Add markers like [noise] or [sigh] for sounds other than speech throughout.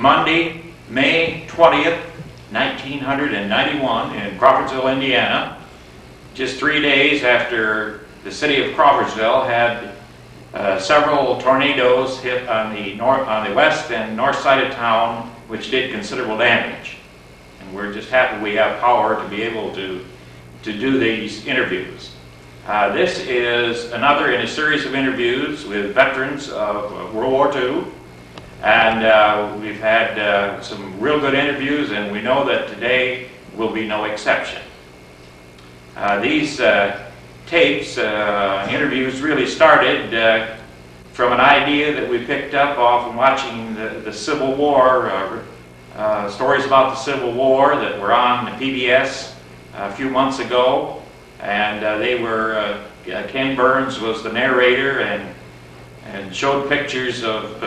Monday, May 20th, 1991 in Crawfordsville, Indiana. Just three days after the city of Crawfordsville had uh, several tornadoes hit on the north, on the west and north side of town, which did considerable damage. And we're just happy we have power to be able to, to do these interviews. Uh, This is another in a series of interviews with veterans of uh, World War II. And uh, we've had uh, some real good interviews, and we know that today will be no exception. Uh, These uh, tapes, uh, interviews really started uh, from an idea that we picked up off of watching the the Civil War, stories about the Civil War that were on the PBS a few months ago. And they were, Ken Burns was the narrator and, and showed pictures of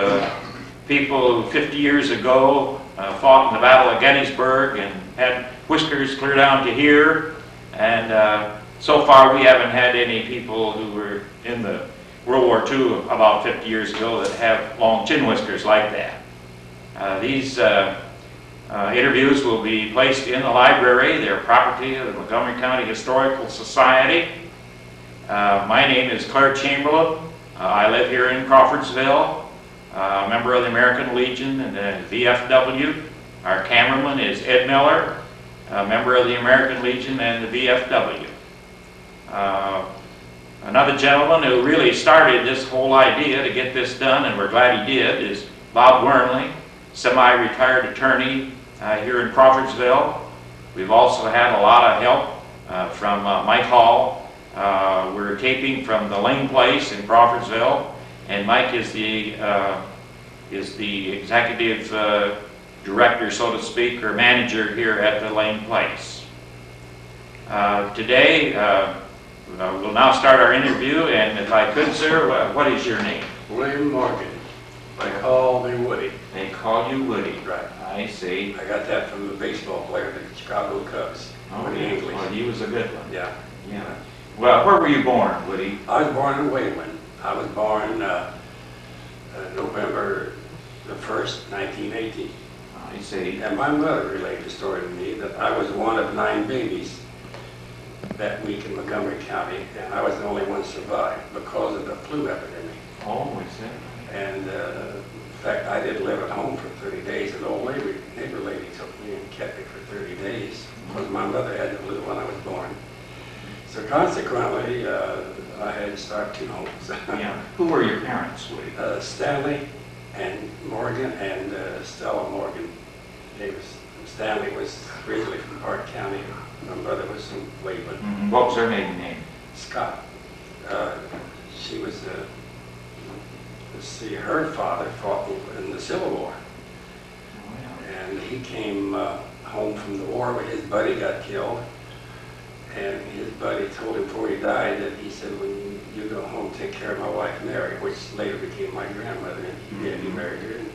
people who 50 years ago uh, fought in the Battle of Gettysburg and had whiskers clear down to here. And uh, so far, we haven't had any people who were in the World War II about 50 years ago that have long chin whiskers like that. Uh, These uh, uh, interviews will be placed in the library. They're property of the Montgomery County Historical Society. Uh, My name is Clare Chamberlain. I live here in Crawfordsville, uh, member of the American Legion and the VFW. Our cameraman is Ed Miller, a member of the American Legion and the VFW. Uh, Another gentleman who really started this whole idea to get this done, and we're glad he did, is Bob Wernley, semi-retired attorney uh, here in Crawfordsville. We've also had a lot of help uh, from uh, Mike Hall. Uh, We're taping from the Lane Place in Crawfordsville, and Mike is the, uh, is the executive uh, director, so to speak, or manager here at the Lane Place. Uh, Today, uh, uh, we'll now start our interview, and if I could, sir, what is your name? William Morgan. They call me Woody. They call you Woody. Right. I see. I got that from the baseball player, the Chicago Cubs, Okay, English. well, he was a good one. Yeah. Yeah. Well, where were you born, Woody? I was born in Waveland. I was born uh, uh, November the 1st, 1918. I see. And my mother related the story to me that I was one of nine babies that week in Montgomery County, and I was the only one survived because of the flu epidemic. Oh, I see. And uh, in fact, I didn't live at home for 30 days. An old lady, neighbor lady took me and kept me for 30 days because my mother had the flu when I was born. So consequently, uh, I had to start two homes. Yeah. [laughs] Who were your parents, Woody? Uh, Stanley and Morgan and uh, Stella Morgan Davis. Stanley was originally from Parke County. My mother was from Waveland. Mhm. What was her maiden name? Scott. Uh, She was, uh, let's see, her father fought in the Civil War. Oh, yeah. And he came uh, home from the war when his buddy got killed. And his buddy told him before he died that he said, when you go home, take care of my wife Mary, which later became my grandmother, and he did, he Mhm. married her. And-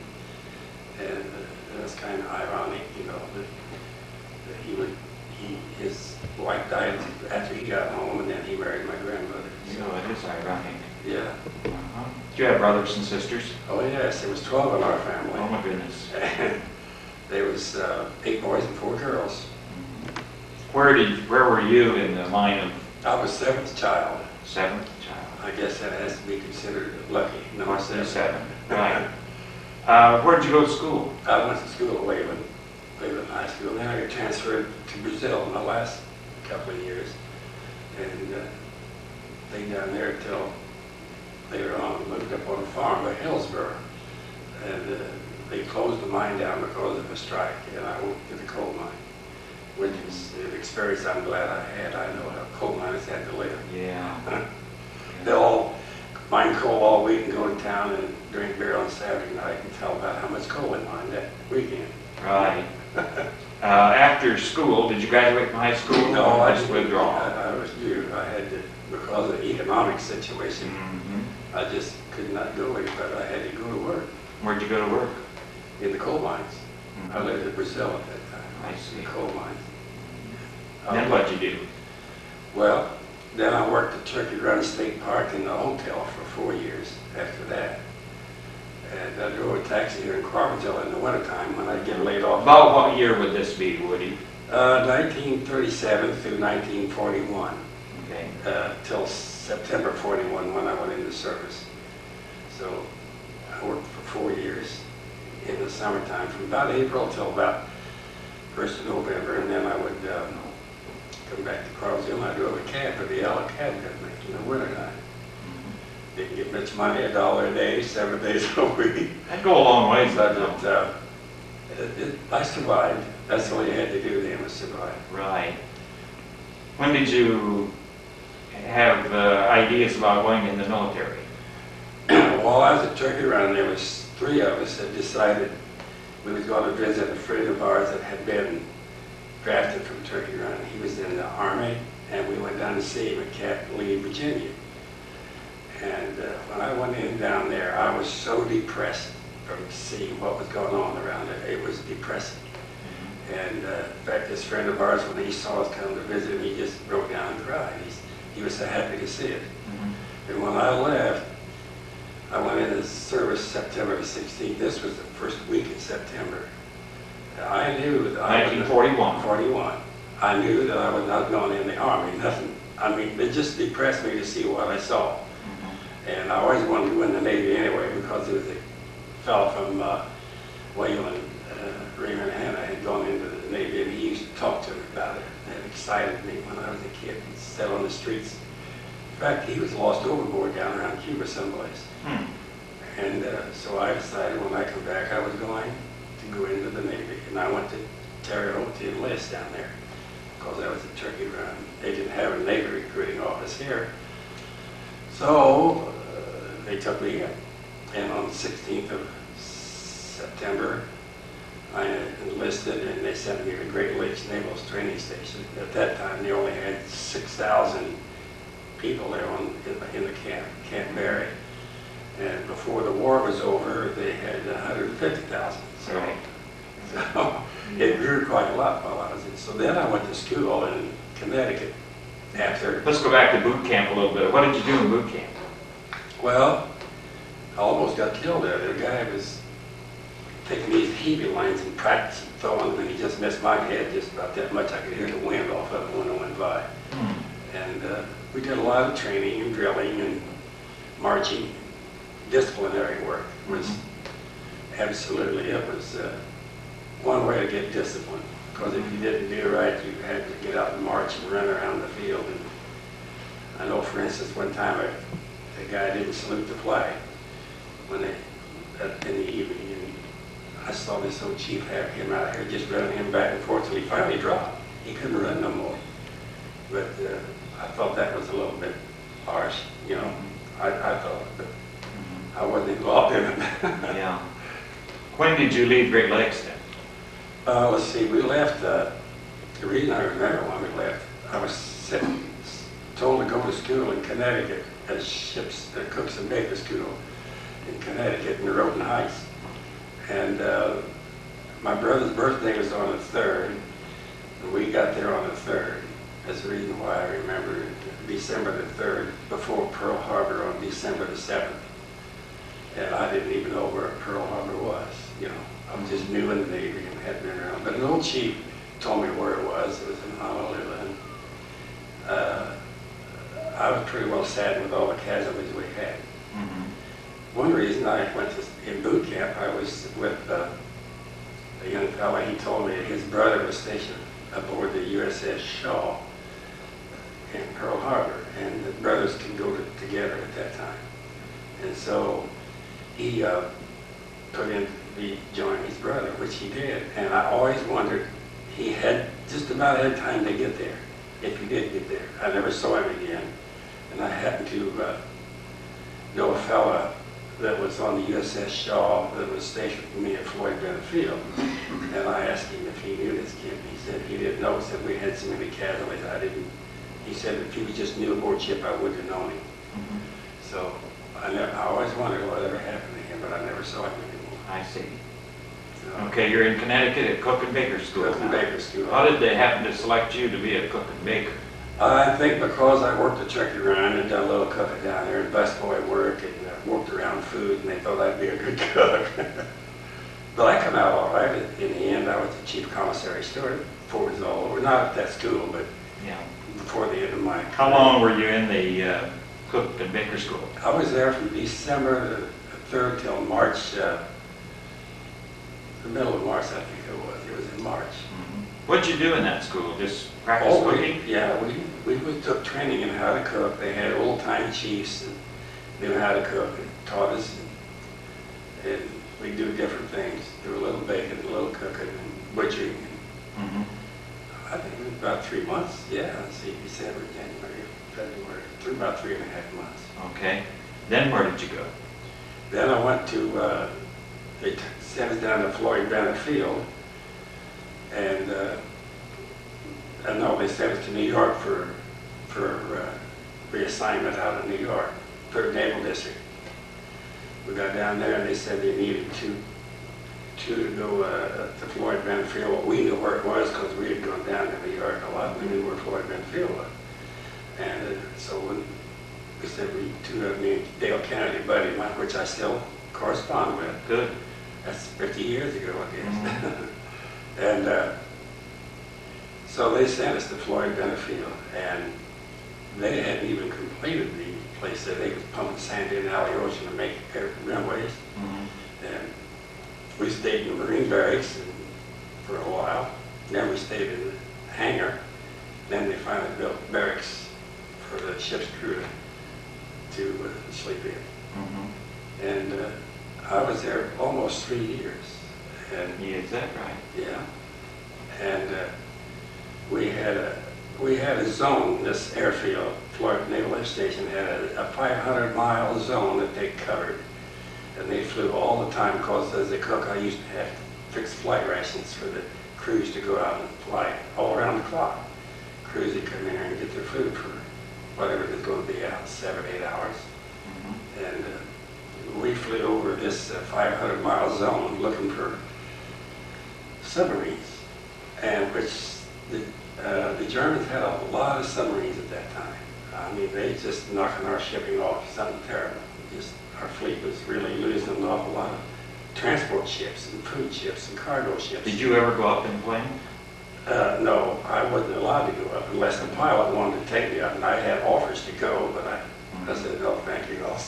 And uh, that's kind of ironic, you know, that that he would, he, his wife died after he got home, and then he married my grandmother. You know, it is ironic. Yeah. Uh-huh. Do you have brothers and sisters? Oh, yes, there was 12 in our family. Oh, my goodness. [laughs] There was uh, eight boys and four girls. Where did, where were you in the line of I was seventh child. seventh child? I guess that has to be considered lucky, number Must be seven. seven. [laughs] Right. Uh, where'd you go to school? I went to school at Waveland, Waveland High School. Then I got transferred to Brazil in the last couple of years. And uh, stayed down there till later on, lived up on a farm by Hillsboro. And uh, they closed the mine down because of a strike, and I worked in the coal mine, which experience I'm glad I had. I know how coal miners had to live. Yeah. They'll all mine coal all week and go to town and drink beer on Saturday night and tell about how much coal they mined that weekend. Right. [laughs] Uh, after school, did you graduate from high school? No, I just withdraw. I I was due, I had to, because of the economic situation, Mhm. I just could not go any further. I had to go to work Where'd you go to work? in the coal mines. I Mhm. lived in Brazil at that time. I see. The coal mines. Then what'd you do? Well, then I worked at Turkey Run State Park in the hotel for four years after that. And I drove a taxi here in Crawfordsville in the wintertime when I'd get laid off. About what year would this be, Woody? Uh, 1937 through 1941, Okay. uh, till September 41 when I went into service. So I worked for four years in the summertime, from about April till about 1st of November, and then I would um, come back to Carlsbad. I drove a cab for the yellow cab company in the wintertime. Didn't get much money, a dollar a day, seven days a [laughs] week. That'd go a long ways, But though. uh, it- it- I survived. That's all you had to do then was survive. Right. When did you have uh, ideas about going in the military? [clears throat] While I was at Turkey Run, there was three of us that decided we was going to visit a friend of ours that had been drafted from Turkey Run. He was in the Army, and we went down to see him at Camp Lee, Virginia. And uh, when I went in down there, I was so depressed from seeing what was going on around there. It was depressing. And uh, in fact, this friend of ours, when he saw us come to visit him, he just broke down and cried. He's, he was so happy to see it. And when I left, I went into service September the 16th. This was the first week in September. I knew that I was... 1941. 41. I knew that I was not going in the Army. Nothing, I mean, it just depressed me to see what I saw. And I always wanted to go in the Navy anyway because there was a fellow from uh, Waveland, uh, Raymond Hanna, had gone into the Navy and he used to talk to me about it. And it excited me when I was a kid. He'd sit on the streets. In fact, he was lost overboard down around Cuba someplace. Hmm. And uh, so I decided when I come back, I was going go into the Navy. And I went to Terre Haute to enlist down there because I was a turkey run. They didn't have a Navy recruiting office here. So uh, they took me in. And on the 16th of September, I enlisted and they sent me to Great Lakes Naval Training Station. At that time, they only had 6,000 people there on, in the, in the camp, Camp Barry. And before the war was over, they had 150,000. So, Right. [laughs] so it grew quite a lot while I was in. So then I went to school in Connecticut after, Let's go back to boot camp a little bit. What did you do in boot camp? well, I almost got killed there. The guy was taking these heavy lines and practicing throwing them, and he just missed my head just about that much. I could hear the wind off of it when it went by. And uh, we did a lot of training and drilling and marching. Disciplinary work was absolutely, it was uh, one way to get discipline. Because if you didn't do right, you had to get out and march and run around the field. And I know, for instance, one time a, a guy didn't salute the flag when they, at- in the evening. And I saw this old chief have him out here just running him back and forth till he finally dropped. He couldn't run no more. But uh, I thought that was a little bit harsh, you know. I, I thought, but I wasn't involved in it. [laughs] Yeah. When did you leave Great Lakes then? Uh, let's see, we left, uh, the reason I remember when we left, I was told to go to school in Connecticut as ships, uh, cooks and bakers school in Connecticut in Roden Heights. And uh, my brother's birthday was on the third, and we got there on the third. That's the reason why I remember December the third, before Pearl Harbor on December the seventh. And I didn't even know where Pearl Harbor was, you know. I was just new in the Navy and hadn't been around. But an old chief told me where it was. It was in Honolulu. And uh, I was pretty well saddened with all the casualties we had. One reason I went to, in boot camp, I was with uh, a young fellow. He told me his brother was stationed aboard the USS Shaw in Pearl Harbor, and the brothers could go to, together at that time. And so he uh, put in be join his brother, which he did. And I always wondered, he had just about had time to get there, if he did get there. I never saw him again. And I happened to uh, know a fella that was on the USS Shaw that was stationed with me at Floyd Bennett Field. And I asked him if he knew this kid. He said he didn't know. He said we had so many casualties. I didn't. He said if he was just new aboard ship, I wouldn't have known him. So I, never, I always wondered what ever happened to him, but I never saw him anymore. I see. Okay, you're in Connecticut at Cook and Baker School Cook and now. Baker School. How did they happen to select you to be a cook and baker? I think because I worked at Turkey Run and done a little cooking down there and busboy work and uh, worked around food, and they thought I'd be a good [laughs] cook. But I come out all right. In the end, I was the chief commissary steward, four years old, or not at that school, but Yeah. before the end of my. How long were you in the uh, cook and baker school? I was there from December the third till March, uh, the middle of March, I think it was. It was in March. What'd you do in that school? Just practice Oh, we- Yeah, we, we we took training in how to cook. They had old-time chiefs and knew how to cook and taught us. And and we do different things, do a little baking, a little cooking and butchering. Mhm. I think it was about three months, yeah, let's see, December, January, February, through about three and a half months. Okay. Then where did you go? Then I went to, uh, they us down to Floyd Bennett Field. And, uh, uh, no, they sent us to New York for, for uh, reassignment out of New York, Third Naval District. We got down there and they said they needed two, two to go uh, to Floyd Bennett Field. Well, We knew where it was because we had gone down to New York a lot. We knew where Floyd Bennett Field was. And uh, so when we said we, two of me, Dale Kennedy, buddy which I still correspond with. Good. That's 50 years ago, I guess. [laughs] And uh, so they sent us to Floyd Bennett Field, and they hadn't even completed the place there. They was pumping sand in Alley Ocean to make air runways. Mhm. And we stayed in the Marine Barracks and- for a while. Then we stayed in the hangar. Then they finally built barracks for the ship's crew to, to uh, sleep in. Mhm. And uh, I was there almost three years. And Yeah, is that right? yeah, and uh, we had a, we had a zone, this airfield, Florida Naval Air Station had a 500-mile zone that they covered. And they flew all the time because as a cook, I used to have fixed flight rations for the crews to go out and fly all around the clock. Crews would come in here and get their food for whatever it was going to be out, seven, eight hours. Mhm. And uh, we flew over this 500-mile zone looking for submarines, and which the, uh, the Germans had a lot of submarines at that time. I mean, they just knocking our shipping off, something terrible. Just, our fleet was really losing an awful lot of transport ships and food ships and cargo ships. Did you ever go up in a plane? Uh, no, I wasn't allowed to go up unless the pilot wanted to take me up, and I had offers to go, but I, I said, no, thank you, I'll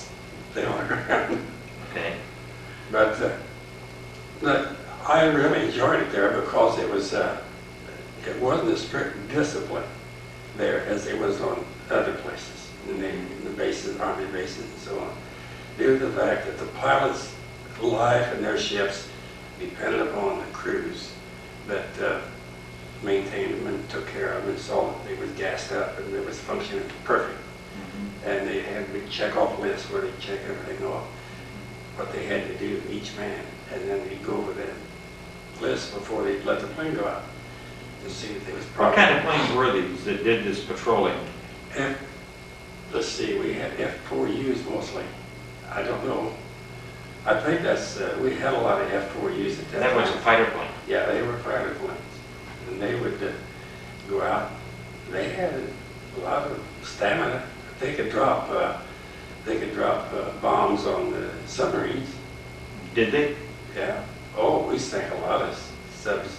stay on the ground. Okay. But, uh, but I really enjoyed it there because it was, uh, it wasn't as strict discipline there as it was on other places, the Navy, the bases, Army bases and so on. Due to the fact that the pilot's life and their ships depended upon the crews that uh, maintained them and took care of them and saw that they was gassed up and it was functioning perfect. And they had a big check-off list where they check everything off, what they had to do, each man, and then they'd go over that list before they let the plane go out to see if they was What kind of planes were these that did this patrolling? F, let's see, we had F4Us mostly. I don't know. I think that's, uh, we had a lot of F4Us at that That was a fighter plane. Yeah, they were fighter planes. And they would uh, go out, they had a lot of stamina. They could drop, uh, they could drop uh, bombs on the submarines. Did they? Yeah. Oh, we sank a lot of subs,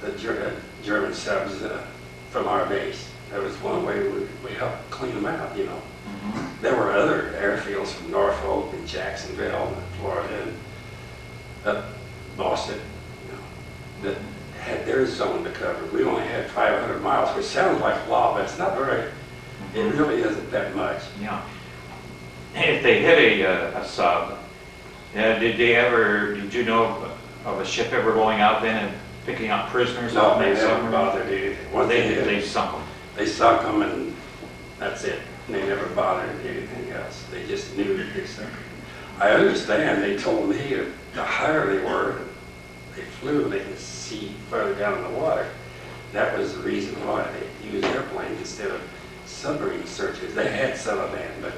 the Ger- uh, German subs uh, from our base. That was one way we, we helped clean them out, you know. Mhm. There were other airfields from Norfolk and Jacksonville and Florida and up Boston, you know, that had their zone to cover. We only had 500 miles, which sounds like a lot, but it's not very, it really isn't that much. Yeah. If they hit a, uh, a sub, uh, did they ever, did you know of- of a ship ever going out then and picking up prisoners No, they never bothered anything. Well, Once they, hit, they sunk them. They sunk them and that's it. They never bothered anything else. They just knew that they sunk them. I understand, they told me the higher they were, they flew, they could see further down in the water. That was the reason why they used airplanes instead of submarine searches. They had some of them, but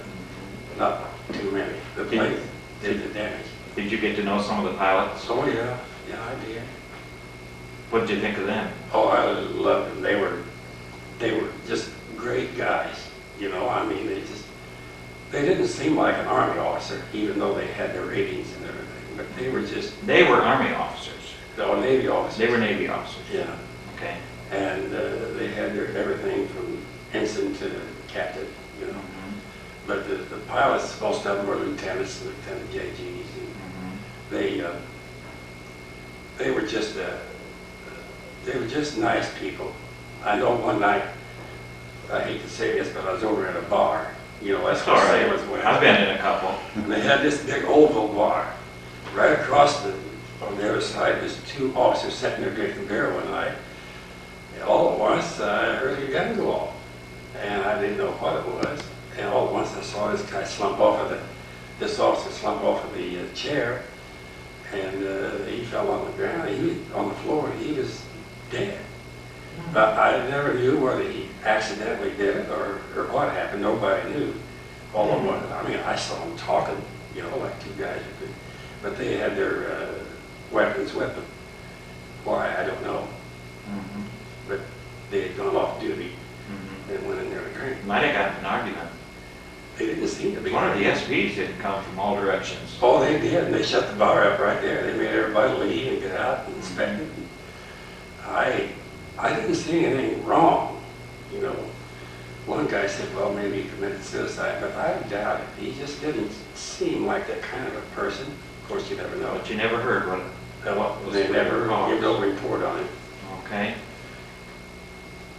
not too many. The Did- planes did the damage. Did you get to know some of the pilots? Oh, yeah, yeah, I did. What did you think of them? Oh, I loved them. They were, they were just great guys. You know, I mean, they just, they didn't seem like an army officer, even though they had their ratings and everything, but they were just, They were Army officers. no, Navy officers. They were Navy officers. Yeah, Okay. and uh, they had their, everything from ensign to captain, you know. Mhm, But the, the pilots, most of them were lieutenants, lieutenant JGs, and mhm. they, uh, they were just, uh, they were just nice people. I know one night, I hate to say this, but I was over at a bar, you know, that's It's all what right. sailors went. I've been in a couple. And they had this big oval bar. Right across the, on the other side, there's two officers sitting there drinking beer one night. And all at once, I heard a gun go off. And I didn't know what it was. And all at once, I saw this guy slump off of the, this officer slump off of the uh, chair. And uh, he fell on the ground, he on the floor, and he was dead. But I never knew whether he accidentally did it or, or what happened. Nobody knew. All of one, I mean, I saw them talking, you know, like two guys. could- But they had their uh, weapons with them. Why, I don't know. Mhm, But they had gone off duty. And went in there to drink. Might have gotten an argument. They didn't seem to be. One of the SPs didn't come from all directions. Oh, they did, and they shut the bar up right there. They made everybody leave and get out and inspect it. I, I didn't see anything wrong, you know. One guy said, well, maybe he committed suicide, but I doubt it. He just didn't seem like that kind of a person. Of course, you never know. But you never heard what, Well, was They the never give no report on it. okay?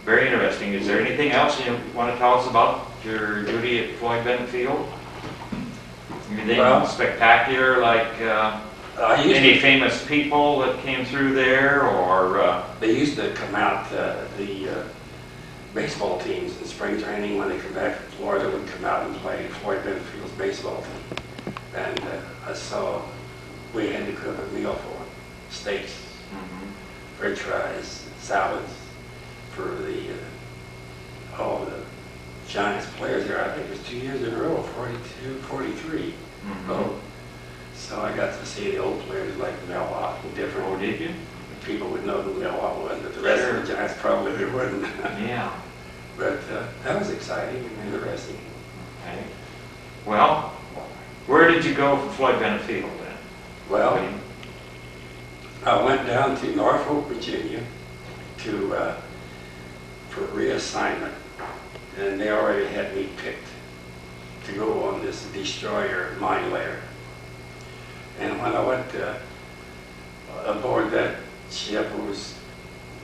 Very interesting. Is there anything else you want to tell us about your duty at Floyd Bennett Field? Anything Well- spectacular, like uh, I any to, famous people that came through there, or, uh, they used to come out, uh, the uh, baseball teams in spring training, when they come back from Florida, would come out and play Floyd Bennett Field's baseball team. And uh, I saw, we had to cook a meal for them, steaks, mhm, french fries, salads for the, uh, all the Giants players there. I think it was two years in a row, 42, 43. mhm. Oh, so I got to see the old players like Mel Ott and Oh, different did you? people would know who Mel Ott was, but the rest of the Giants probably [laughs] wouldn't. Yeah. But uh, that was exciting and interesting. Okay. Well, where did you go for Floyd Bennett Field then? Well, I went down to Norfolk, Virginia to, uh, for reassignment, and they already had me picked to go on this destroyer mine layer. And when I went uh, aboard that ship, it was,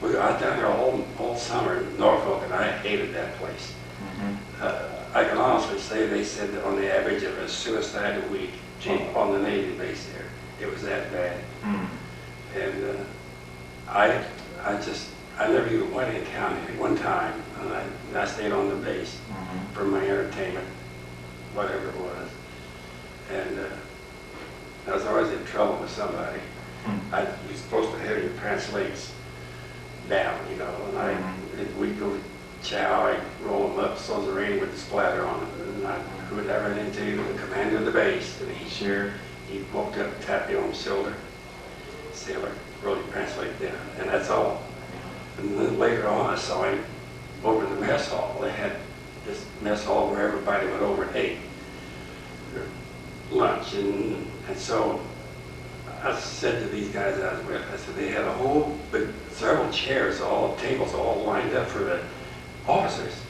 we were out down there all, all summer in Norfolk, and I hated that place. Mhm. Uh, I can honestly say they said that on the average of a suicide a week Gee. on the Navy base there. It was that bad. Hmm. And uh, I, I just, I never even went in town one time. And I, and I stayed on the base Mhm. for my entertainment, whatever it was. And uh, I was always in trouble with somebody. Hmm. I, you're supposed to have your pants legs down, you know, and I, Mhm. we'd go chow, I'd roll them up so the rain would splatter on them. And I would have run into the commander of the base, and he, Sure. he walked up, tapped me on the shoulder, sailor, roll your pants legs down, and that's all. And then later on, I saw him over in the mess hall. They had this mess hall where everybody went over and ate their lunch. And, and so I said to these guys I was with, I said, they had a whole, but several chairs, all tables all lined up for the officers.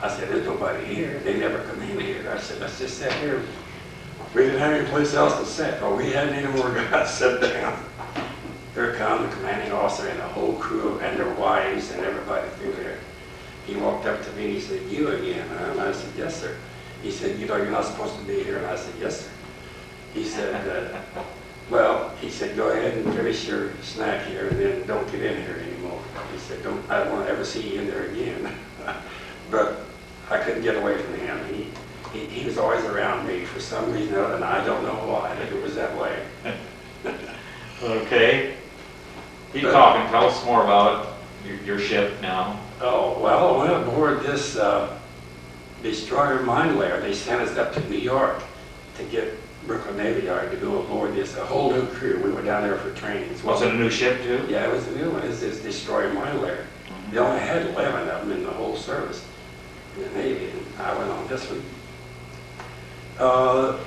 I said, there's nobody here. They never come in here. I said, let's just sit here. We didn't have any place else to sit, or we hadn't any more [laughs] guys sit down. Here come the commanding officer and the whole crew and their wives and everybody through there. He walked up to me and he said, you again. And I said, yes, sir. He said, you know, you're not supposed to be here. And I said, yes, sir. He said, uh, well, he said, go ahead and finish your snack here and then don't get in here anymore. He said, don't, I don't want to ever see you in there again. [laughs] But I couldn't get away from him. He, he, he was always around me for some reason and I don't know why, but it was that way. [laughs] Okay. Keep But- talking, tell us more about your, your ship now. Oh, well, I went aboard this uh, destroyer mine layer. They sent us up to New York to get Brooklyn Navy Yard to go aboard this, a whole new crew. We were down there for training. Was it a new ship too? Yeah, it was a new one. It's this destroyer mine layer. They only had 11 of them in the whole service in the Navy, and I went on this one. Uh,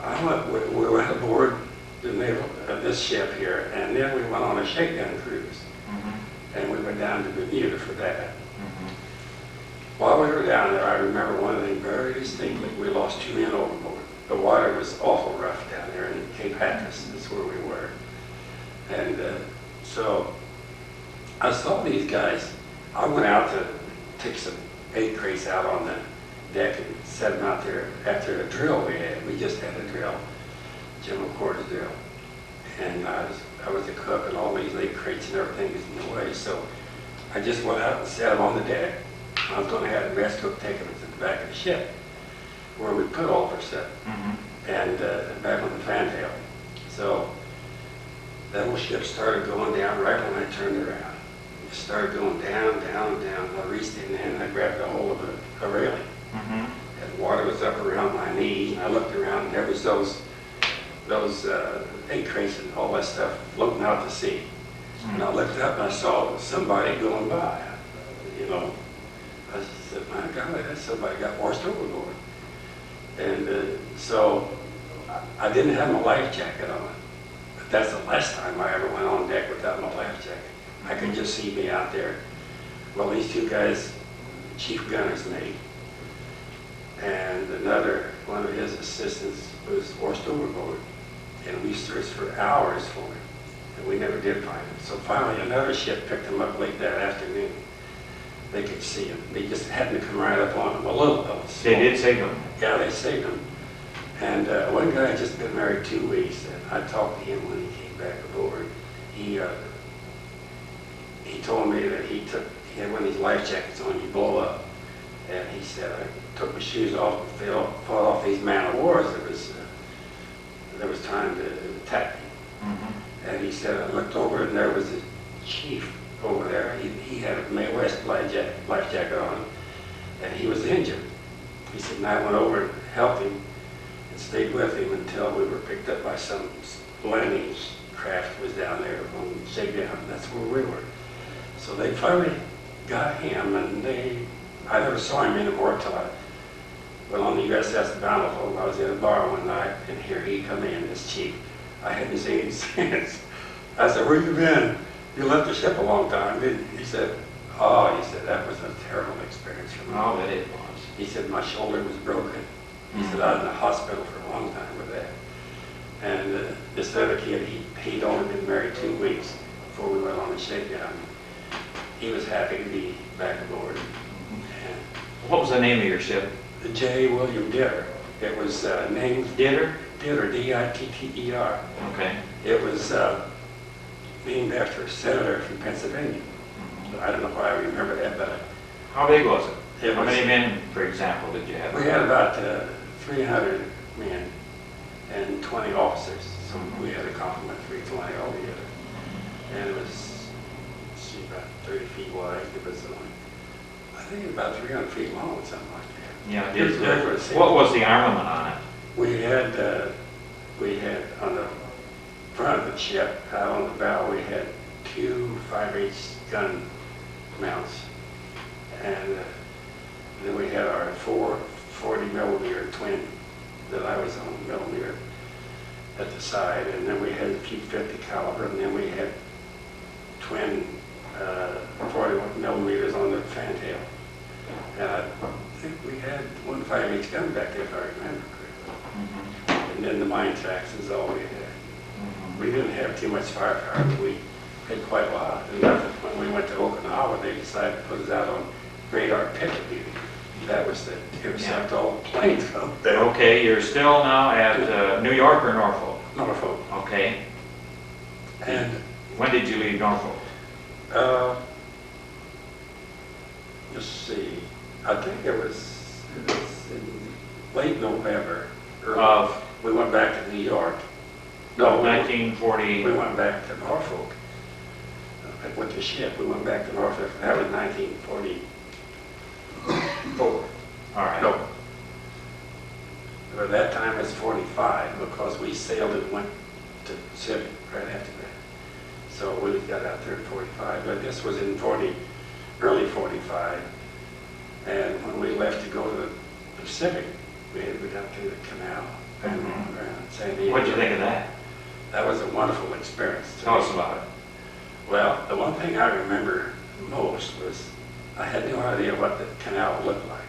I went, we, we went aboard the middle of this ship here, and then we went on a shakedown cruise, Mhm, and we went down to Bermuda for that. mhm. While we were down there, I remember one thing very distinctly. We lost two men overboard. The water was awful rough down there in Cape Hatteras, that's where we were. And uh, so I saw these guys. I went out to take some bait crates out on the deck and set them out there after a drill we had. We just had a drill, general drill. And I was, I was the cook and all these bait crates and everything was in the way. So I just went out and sat on the deck. I was going to have the rest cook take them to the back of the ship where we put all of our stuff Mhm. and uh, back on the fantail. So that whole ship started going down right when I turned around. It started going down, down, down. I reached in there and I grabbed a hold of a, a railing. Mhm. And water was up around my knees. And I looked around and there was those, those uh, egg crates and all that stuff floating out to sea. And I looked up and I saw somebody going by, you know. I said, my God, that's somebody got washed overboard. And uh, so I- I didn't have my life jacket on. But that's the last time I ever went on deck without my life jacket. I could just see me out there. Well, these two guys, Chief Gunner's mate, and another, one of his assistants was washed overboard. And we searched for hours for him, and we never did find him. So finally, another ship picked him up late that afternoon. They could see him. They just happened to come right up on him, a little, a They did save them. yeah, they saved him. And uh, one guy had just been married two weeks, and I talked to him when he came back aboard. He, uh, he told me that he took, he had one of these life jackets on, you blow up. And he said, I took my shoes off and fell, fought off these man of wars. There was, there was time to attack me. Mhm. And he said, I looked over and there was a chief over there. He, he had a Mae West life jacket, life jacket on, and he was injured. He said, and I went over and helped him and stayed with him until we were picked up by some landing craft was down there on Shakedown. That's where we were. So they finally got him, and they, I never saw him anymore until I went on the USS Bountiful. I was in a bar one night, and here he come in, this chief. I hadn't seen him [laughs] since. I said, where you been? You left the ship a long time, didn't you? He said, oh, he said, that was a terrible experience for me. Oh, that it was. He said, my shoulder was broken. He said, I was in the hospital for a long time with that. And uh, this other kid, he, he'd only been married two weeks before we went on the shakedown. He was happy to be back aboard. And What was the name of your ship? The J. William Ditter, it was uh, named Ditter? Ditter, D-I-T-T-E-R. Okay. It was uh, named after a senator from Pennsylvania. I don't know why I remember that, but How big was it? It How was- many men, for example, did you have? we had about uh, 300 men and 20 officers. So we had a complement of 320 altogether. And it was, see, about 30 feet wide. It was, only, I think about 300 feet long, something like that. Yeah, It was did, very uh, what was the armament on it? We had, uh, we had on the front of the ship, out on the bow, we had two 5 gun mounts. And uh, then we had our four 40 millimeter twin that I was on millimeter at the side. And then we had a few 50 caliber, and then we had twin uh, 41 millimeters on the fantail. And I think we had one 5 gun back there, if I remember correctly. Mhm. And then the mine tracks is all we had. Mhm. We didn't have too much firepower, but we had quite a lot. And when we went to Okinawa, they decided to put us out on radar picket duty. That was to intercept all the planes up there. Okay, you're still now at uh, New York or Norfolk? Norfolk. Okay. And, When did you leave Norfolk? uh, let's see, I think it was, it was in late November. Of We went back to New York. No, we- 1940? We went back to Norfolk uh, went to ship. We went back to Norfolk. That was 1944. All right. No. But that time it's 45 because we sailed and went to Pacific right after that. So we got out there in 45, but this was in 40, early 45. And when we left to go to the Pacific, We had to go down through the canal and Mhm. around San Diego. What'd you think of that? That was a wonderful experience. Tell us about it. Well, the one thing I remember most was I had no idea what the canal looked like.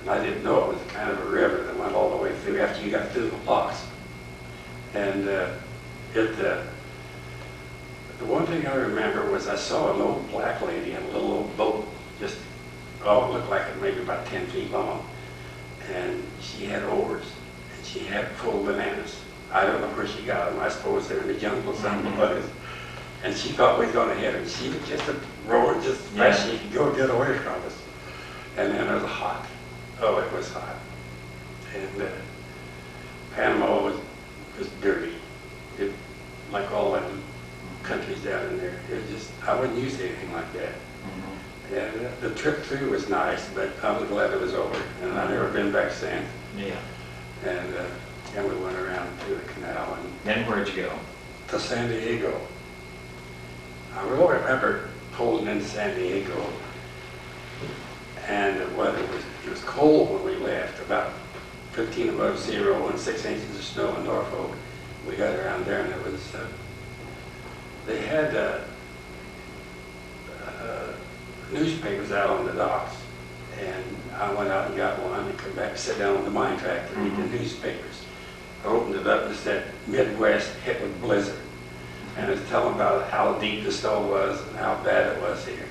And I didn't know it was kind of a river that went all the way through after you got through the locks. And uh, it, uh, the one thing I remember was I saw an old black lady in a little old boat, just, it looked like it maybe about 10 feet long. And she had oars, and she had full bananas. I don't know where she got them. I suppose they're in the jungle somewhere. And she thought we was gonna hit her. She was just rowing just as fast she could go get away from us. And then it was hot. Oh, it was hot. And uh, Panama was, was dirty. It, like all them countries down in there. It was just, I wouldn't use anything like that. And uh, the trip through was nice, but I was glad it was over. And I've never been back since. Yeah. And, uh, and we went around through the canal and Then where'd you go? to San Diego. I really remember pulling into San Diego, and the weather was, it was cold when we left, about 15 above zero and six inches of snow in Norfolk. We got around there and it was, uh, they had uh, newspapers out on the docks, and I went out and got one and come back and sit down on the mine track to read Mhm. the newspapers. I opened it up and it said Midwest hit with blizzard. And it's telling about how deep the snow was and how bad it was here.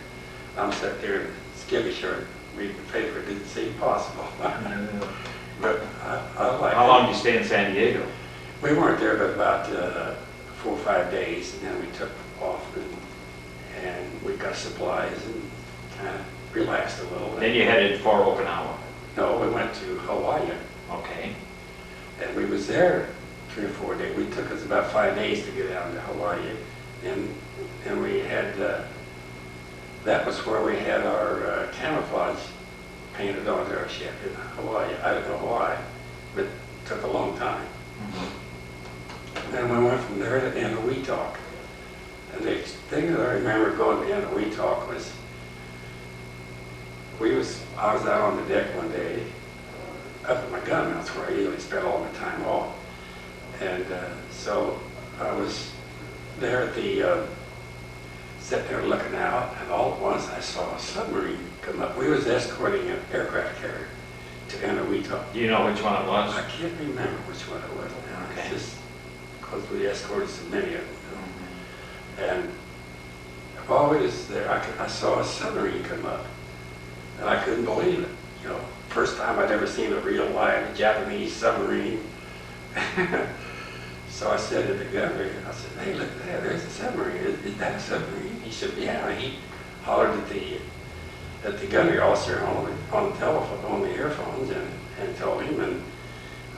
I'm sitting there in skivvy shirt, reading the paper, it didn't seem possible. [laughs] But I, I like. How long did you stay in San Diego? We weren't there but about uh, four or five days, and then we took off and, and we got supplies and kind of relaxed a little. Then you headed for Okinawa. No, we went to Hawaii, Okay. and we was there three or four days. We took us about five days to get down to Hawaii, and, and we had, uh, that was where we had our uh, camouflage painted onto our ship in Hawaii. I don't know why, but it took a long time. Then we went from there to Eniwetok. And the thing that I remember going to Eniwetok was, we was, I was out on the deck one day, up at my gun mounts where I usually spent all my time off. And uh, so I was there at the, uh, sitting there looking out, and all at once I saw a submarine come up. We was escorting an aircraft carrier to Eniwetok. Do you know which one it was? I can't remember which one it was now. Okay. It's just because we escorted so many of them. And while we was there, I, I saw a submarine come up. And I couldn't believe it. You know, first time I'd ever seen a real live Japanese submarine. [laughs] So I said to the governor, I said, hey, look that, there's a submarine. Is, is that a submarine? He said, yeah. He hollered at the, at the gunnery officer on the, on the telephone, on the earphones and, and told him. And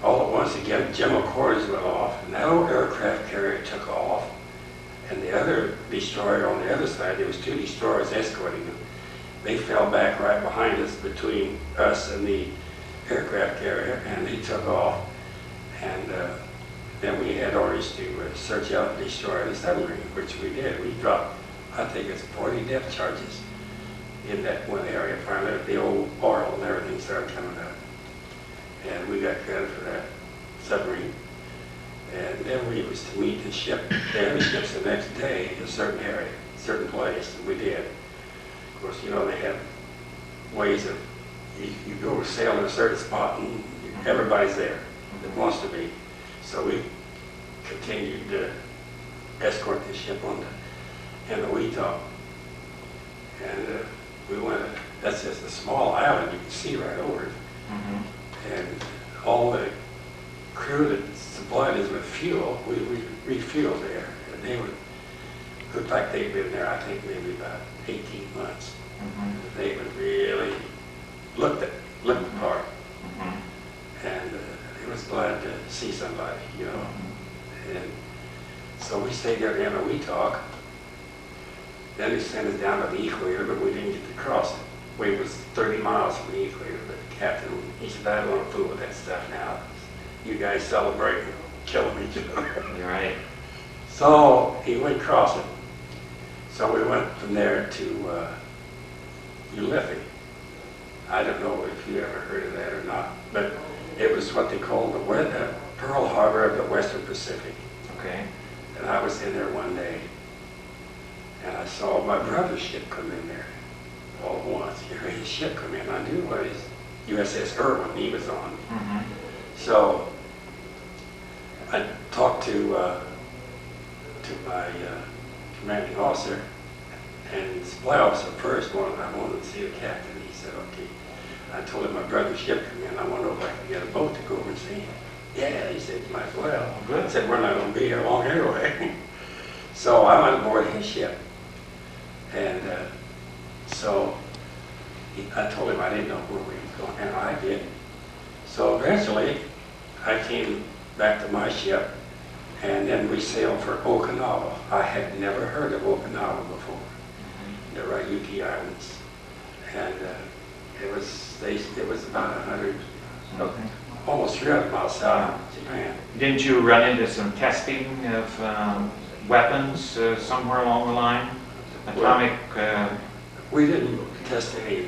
all at once again, general quarters went off and that old aircraft carrier took off. And the other destroyer on the other side, there was two destroyers escorting them. They fell back right behind us between us and the aircraft carrier and they took off. And uh, then we had orders to uh, search out and destroy the submarine, which we did. We dropped, I think it's 40 depth charges in that one area, finally, the old oil and everything started coming up. And we got credit for that submarine. And then we was to meet the ship, the ships the next day in a certain area, certain place, and we did. Of course, you know, they have ways of, you, you go sail in a certain spot and everybody's there that wants to be. So we continued to escort the ship on the, Weetop. And uh, we went, that's just a small island, you can see right over it. Mhm. And all the crew that supplied us with fuel, we, we refueled there. And they would, looked like they'd been there, I think, maybe about 18 months. Mhm. They would really looked at, looked the part. Mhm. And uh, they was glad to see somebody, you know. And so we stayed there and we talk. Then they sent us down to the equator, but we didn't get to cross it. We was 30 miles from the equator, but the captain, he said, I don't want to fool with that stuff now. You guys celebrate killing each other. You're right. So he went cross it. So we went from there to uh, Ulithi. I don't know if you ever heard of that or not, but It was what they called the uh, Pearl Harbor of the Western Pacific. Okay. And I was in there one day, and I saw my brother's ship come in there all at once. Heard his ship come in. I knew what his USS Irwin he was on. Mhm. So I talked to, uh, to my uh, commanding officer, and supply officer first wanted, I wanted to see a captain. He said, okay. I told him my brother's ship come in. I wonder if I could get a boat to go over and see him. Yeah, he said, you might as well. Good. I said, we're not going to be here long anyway. [laughs] So I went aboard his ship. And uh, so he- I told him I didn't know where we were going, and I did. So eventually, I came back to my ship, and then we sailed for Okinawa. I had never heard of Okinawa before, the Ryukyu Islands. And uh, it was, they, it was about a hundred, Okay. almost 300 miles south of Japan. Didn't you run into some testing of um, weapons uh, somewhere along the line? Atomic, uh, We didn't test any,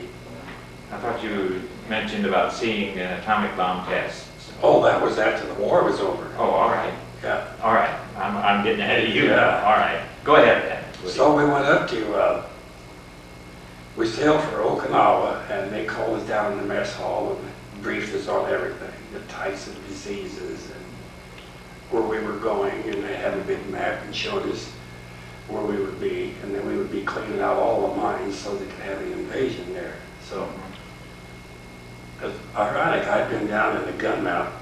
I thought you mentioned about seeing an atomic bomb test. oh, that was after the war was over. Oh, all right, Yeah. all right. I'm, I'm getting ahead of you Yeah. All right. Go ahead then. So we went up to, uh, we sailed for Okinawa, and they called us down in the mess hall and briefed us on everything, the types of diseases and where we were going, and they had a big map and showed us where we would be, and then we would be cleaning out all the mines so they could have the invasion there. So, it's ironic, I'd been down in the gun mount,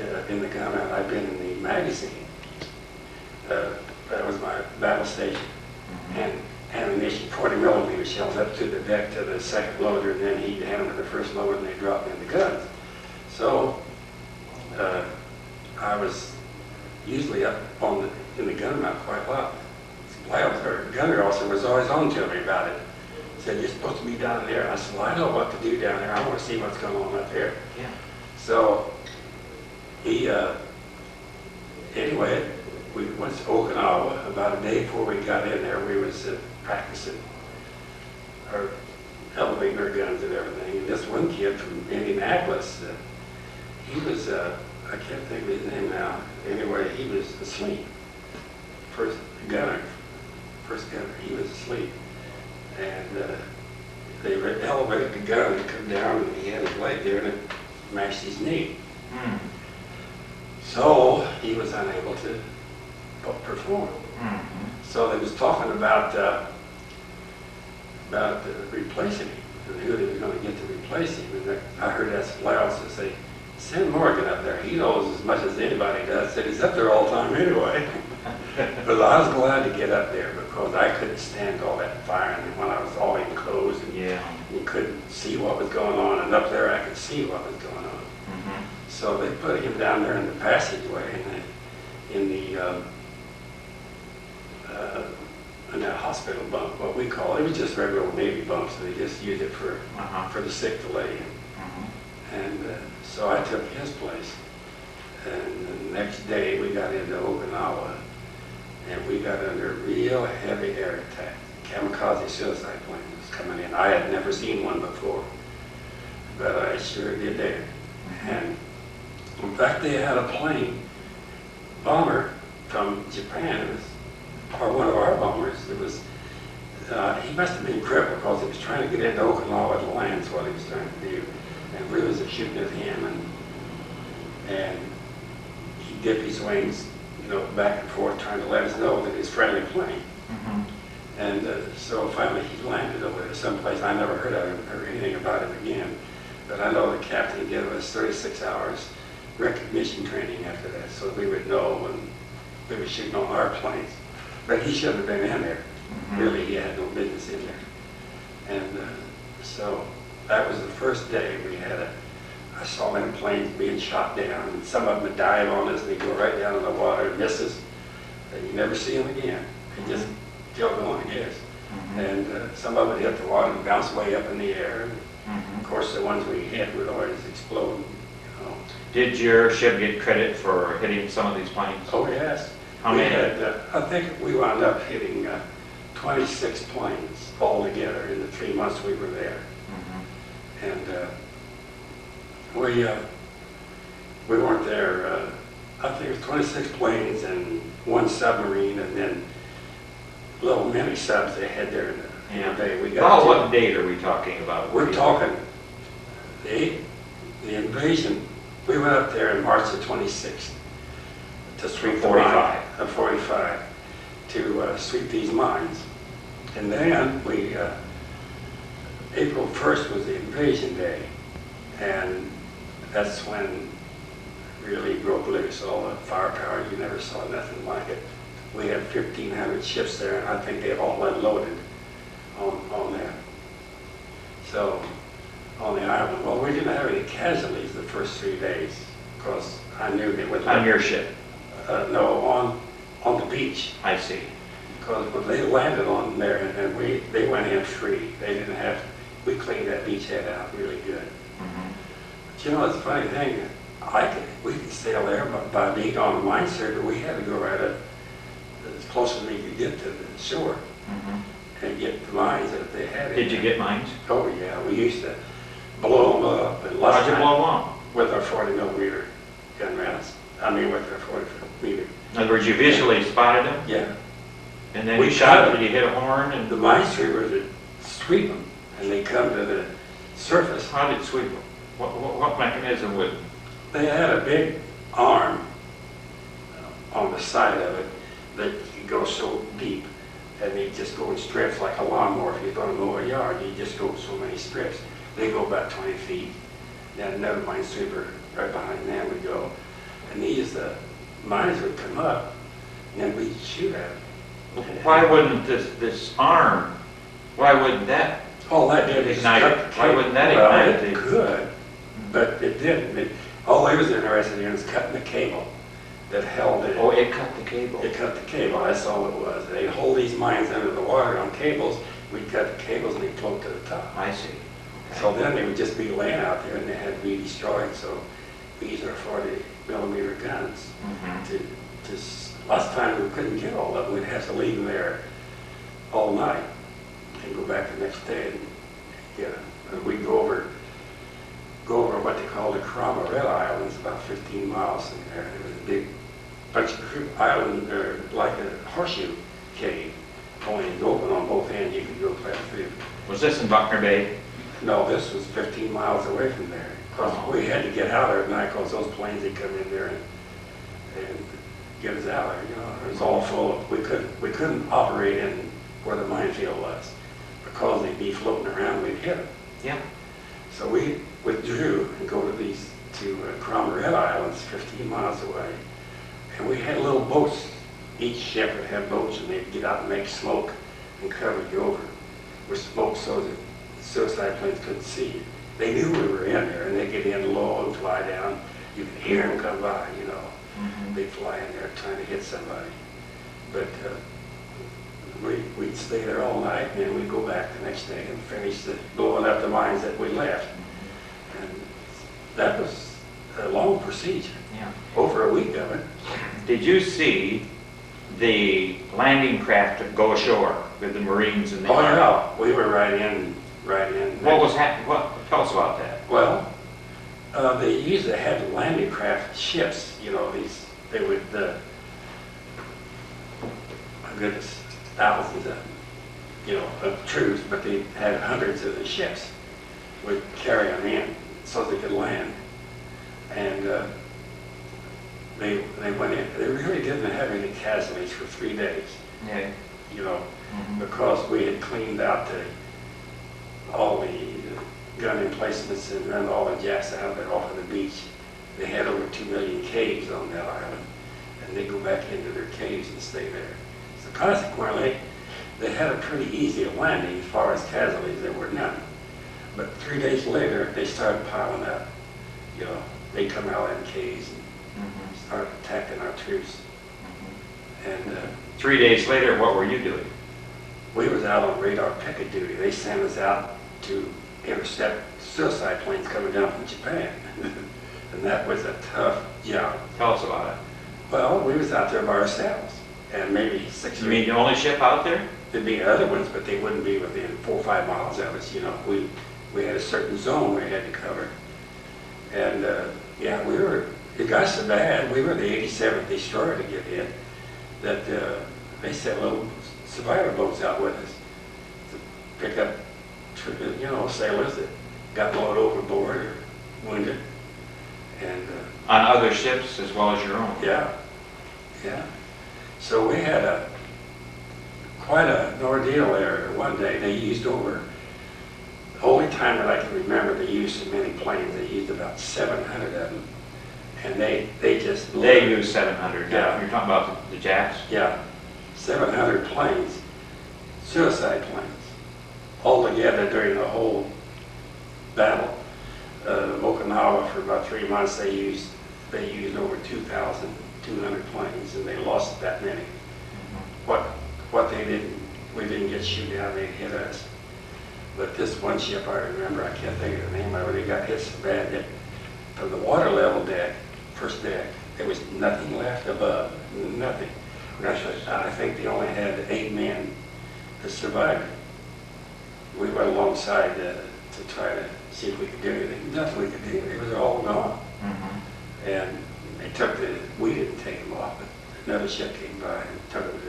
uh, in the gun mount, I've been in the magazine. Uh, That was my battle station and ammunition, 40 millimeter shells up to the deck to the second loader, and then he'd hand them to the first loader, and they dropped in the guns. So, uh, I was usually up on the, in the gun mount quite a lot. Supply officer, gunner officer was always on to me about it. Said, you're supposed to be down there. I said, well, I know what to do down there. I want to see what's going on up there. Yeah. So, he, uh, anyway, we went to Okinawa. About a day before we got in there, we was uh, practicing our elevating our guns and everything. And this one kid from Indianapolis, uh, he was, uh, I can't think of his name now. Anyway, he was asleep. First gunner, first gunner, he was asleep. And uh, they elevated the gun and come down, and he had his leg there, and it mashed his knee. Hmm. So he was unable to perform. Mhm. So they was talking about, uh, about uh, replacing him, and who they was gonna get to replace him. And I heard that supply officer say, send Morgan up there, he knows as much as anybody does, said he's up there all the time anyway. [laughs] But I was glad to get up there because I couldn't stand all that firing when I was all enclosed and Yeah. you couldn't see what was going on, and up there I could see what was going on. So they put him down there in the passageway in the, in the, um, uh, in that hospital bunk, what we call, it It was just regular old Navy bunks, and they just used it for, Uh-huh. for the sick to lay in. Mhm. And uh, so I took his place. And the next day, we got into Okinawa, and we got under real heavy air attack. Kamikaze suicide plane was coming in. I had never seen one before, but I sure did there. And in fact, they had a plane, bomber from Japan, it was, or one of our bombers, it was, uh, he must have been crippled because he was trying to get into Okinawa to land, is what he was trying to do. And we was shooting at him, and, and he dipped his wings, you know, back and forth, trying to let us know that it's friendly plane. Mhm. And uh, so finally he landed over there someplace, I never heard of him, or anything about him again. But I know the captain gave us 36 hours recognition training after that, so we would know when we were shooting on our planes. But he shouldn't have been in there. Mhm. Really, he had no business in there. And uh, so that was the first day we had a, I saw them planes being shot down, and some of them would dive on us, and they go right down in the water and miss us, and you never see them again. They just kept going, I guess. Mhm. And uh, some of it hit the water and bounced way up in the air. And Mhm. Of course, the ones we hit would always explode. Did your ship get credit for hitting some of these planes? Oh, yes. How We many? had, uh, I think we wound up hitting uh, 26 planes altogether in the three months we were there. Mhm. And uh, we, uh, we weren't there, uh, I think it was 26 planes and one submarine and then little mini subs they had there in the, bay. We got Well, what date are we talking about? We're talking, the, the invasion, we went up there in March the 26th to sweep the 45. mine. uh, 45, to uh, sweep these mines. And then we, uh, April 1st was the invasion day, and that's when really broke loose, all the firepower, you never saw nothing like it. We had 1,500 ships there, and I think they all unloaded on, on that. So, on the island, well, we didn't have any casualties the first three days, because I knew they would. On your ship, Uh, no, on, on the beach, I see. because when they landed on there, and then we, they went in free, they didn't have, we cleaned that beachhead out really good. Mhm. But you know, it's a funny thing, I could, we could sail there, but by being on the mine circuit, we had to go right up as close as we could get to the shore Mhm. and get the mines that they had. Did you get mines? Oh, yeah, we used to blow them up and last How'd you time blow them up? with our 40 millimeter gun rounds. I mean, with our 40 millimeter, In other words, you visually spotted them, yeah. and then We you shot shot them, did you hit a horn, and The and mine sweepers would sweep them and they come to the surface. how did it sweep them? What, what what mechanism would, They had a big arm uh, on the side of it that could go so deep and they just go in strips like a lawnmower. If you're gonna mow a yard, you just go so many strips. They go about 20 feet. Then another mine sweeper right behind them would go. And these, uh, mines would come up and then we'd shoot at them. why wouldn't this, this arm, why wouldn't that? All that did was Ignite it. Why wouldn't that Well, ignite it the- could, but it didn't. It- All they was interested in was cutting the cable that held it. Oh, it cut the cable. It cut the cable, that's all it was. They'd hold these mines under the water on cables, we'd cut the cables and they'd float to the top. I see. So then they would just be laying out there and they had to be destroyed, so these are 40 millimeter guns Mhm. to, to, last time we couldn't get all of them, we'd have to leave them there all night and go back the next day and get them. And we'd go over, go over what they call the Kerama Retto Islands, about 15 miles in there. It was a big bunch of cr- island, like a horseshoe cave, only it's open on both ends, you could go right through. Was this in Buckner Bay? No, this was 15 miles away from there. Because we had to get out there at night because those planes, they come in there and, and get us out there, you know. It was all full of, we couldn't, we couldn't operate in where the minefield was because they'd be floating around, we'd hit them. Yeah. So we withdrew and go to these, to uh, Cromwell Islands, 15 miles away. And we had little boats. Each ship would have boats and they'd get out and make smoke and cover you over with smoke so that suicide planes couldn't see you. They knew we were in there and they'd get in low and fly down. You could hear them come by, you know. Mhm. They'd fly in there trying to hit somebody. But uh, we, we'd stay there all night and then we'd go back the next day and finish the, blowing up the mines that we left. And that was a long procedure, Yeah. over a week of it. Did you see the landing craft go ashore with the Marines and the Oh, Army? yeah, we were right in, right in. What was happening, what, tell us about that. Well, uh, they usually had landing craft ships, you know, these, they would, uh, my goodness, thousands of, you know, of troops, but they had hundreds of the ships would carry them in so they could land. And uh, they, they went in, they really didn't have any casualties for three days, Yeah. you know, Mhm. because we had cleaned out the, all the gun emplacements and run all the jacks out there off of the beach. They had over two million caves on that island, and they go back into their caves and stay there. So consequently, they had a pretty easy landing as far as casualties, there were none. But three days later, they started piling up, you know, they come out in caves and Mhm. start attacking our troops. Mhm. And uh, Three days later, what were you doing? we was out on radar picket duty. They sent us out to intercept suicide planes coming down from Japan. [laughs] and that was a tough job. Tell us about it. Well, we was out there by ourselves, and maybe six You mean the only ship out there? there'd be other ones, but they wouldn't be within four or five miles of us. You know, we we had a certain zone we had to cover, and uh, yeah, we were. it got so bad, we were the 87th destroyer to get in. that uh, they sent little survivor boats out with us to pick up, you know, sailors that got blown overboard or wounded. And, uh, On other ships as well as your own? yeah, yeah. So we had a, quite an ordeal there one day. They used over, the only time that I can remember they used so many planes, they used about 700 of them. And they, they just. They used 700, Yeah. You're talking about the the jacks? Yeah, 700 planes, suicide planes, all together during the whole battle. Uh, Okinawa, for about three months, they used, they used over 2,200 planes, and they lost that many. What, what they didn't, we didn't get shoot down, they hit us. But this one ship, I remember, I can't think of the name of it, it got hit so bad that from the water level deck, first deck, there was nothing left above, nothing. I think they only had eight men that survived. We went alongside uh, to try to see if we could do anything. Nothing we could do, it was all gone. Mhm. And they took the, we didn't take them off, but another ship came by and took them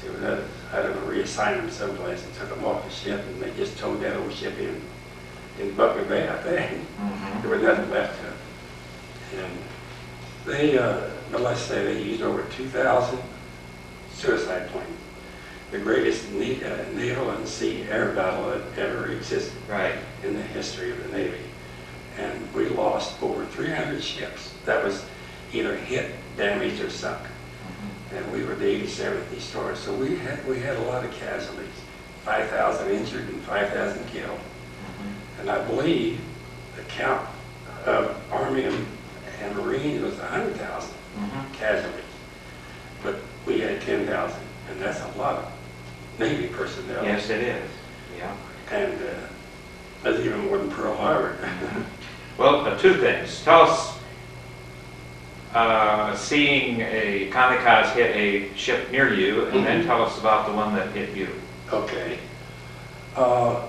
to, to another, I don't know, reassigned them someplace and took them off the ship and they just towed that old ship in, in Buckner Bay, I think. Mhm. There was nothing left of it. And they, uh, I say they used over 2,000 suicide planes. The greatest naval and sea air battle that ever existed Right. in the history of the Navy. And we lost over 300 ships. That was either hit, damaged, or sunk. Mhm. And we were the 87th destroyer, so we had, we had a lot of casualties. 5,000 injured and 5,000 killed. Mhm. And I believe the count of Army and and Marines was 100,000 Mhm. casualties. But we had 10,000, and that's a lot of Navy personnel. Yes, it is, yeah. And uh, that's even more than Pearl Harbor. [laughs] Well, uh, two things. Tell us, uh, seeing a kamikaze hit a ship near you, and then Mhm. tell us about the one that hit you. Okay. Uh,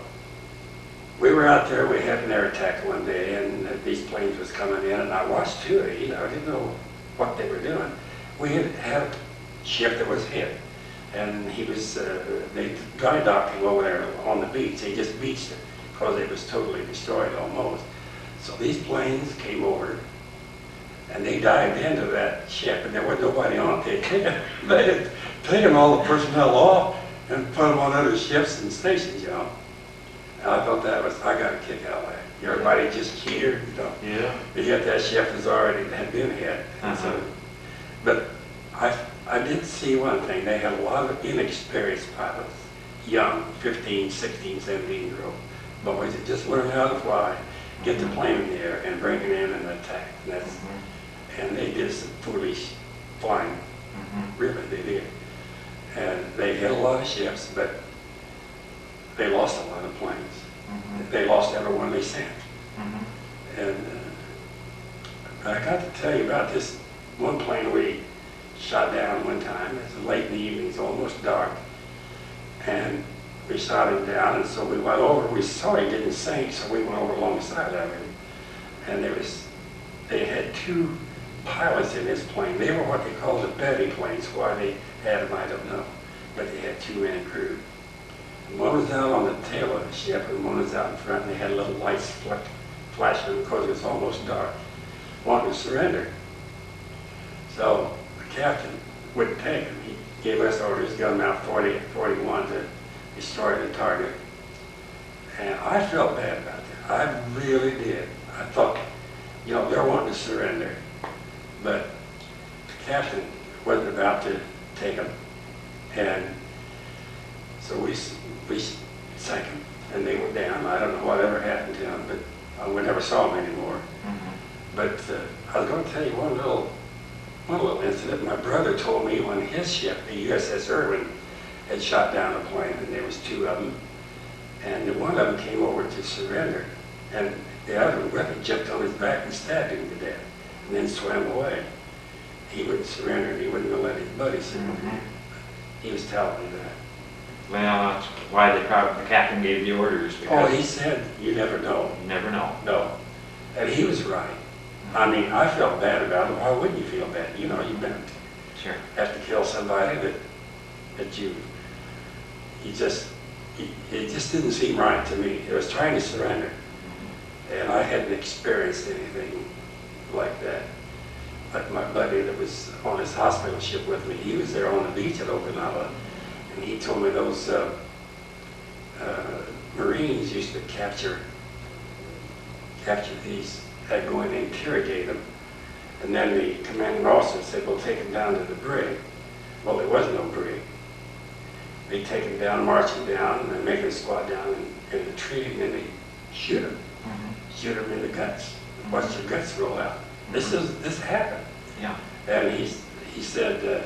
We were out there, we had an air attack one day, and these planes was coming in, and I watched two of these, I didn't know what they were doing. We had had a ship that was hit, and he was, uh, they dry docked him over there on the beach, they just beached it, because it was totally destroyed almost. So these planes came over, and they dived into that ship, and there was nobody on it. [laughs] They had taken all the personnel off and put them on other ships and stations, you know. And I thought that was, I got a kick out of that. Everybody just cheered, you know. Yeah. But Yet that ship was already, had been hit. So, Uh-huh. but I, I did see one thing, they had a lot of inexperienced pilots, young, 15, 16, 17 year old boys that just learned how to fly, get the plane in the air and bring it in and attack. And that's, Mhm. and they did some foolish flying, Mhm. really, they did. And they hit a lot of ships, but they lost a lot of planes. Mhm. They lost every one they sent. Mhm. And uh, I got to tell you about this one plane we shot down one time. It was late in the evening, it's almost dark. And we shot him down, and so we went over. We saw he didn't sink, so we went over alongside of him. And there was, they had two pilots in this plane. They were what they called the Betty planes. Why they had them, I don't know. But they had two in crew. One was out on the tail of the ship, and one was out in front, and they had little lights fl- flashing because it was almost dark. Wanted to surrender. So captain wouldn't take him. He gave us orders, gun out 40, 41 to destroy the target. And I felt bad about that. I really did. I thought, you know, they're wanting to surrender. But the captain wasn't about to take them. And so we, we sank them, and they were down. I don't know whatever happened to them, but we never saw them anymore. Mhm. But uh, I was going to tell you one little, one little incident. My brother told me on his ship, the USS Irwin, had shot down a plane, and there was two of them, and one of them came over to surrender, and the other one jumped on his back and stabbed him to death, and then swam away. He wouldn't surrender, and he wouldn't let his buddy surrender. Mhm. He was telling me that. Well, that's why they probably, the captain gave the orders, Oh, he said, you never know. you never know. No. And he was right. I mean, I felt bad about it. Why wouldn't you feel bad? You know, you've been, Sure. have to kill somebody that, that you, you just, it it just didn't seem right to me. It was trying to surrender. And I hadn't experienced anything like that. Like my buddy that was on his hospital ship with me, he was there on the beach at Okinawa, and he told me those uh, uh, Marines used to capture, capture these, they'd go in and interrogate them. And then the commanding officer said, we'll take them down to the brig. Well, there was no brig. They take them down, march them down, and then make them squat down in, in the tree, and then they shoot them Mhm. shoot him in the guts, watch your guts roll out. This is, this happened. Yeah. And he, he said, uh,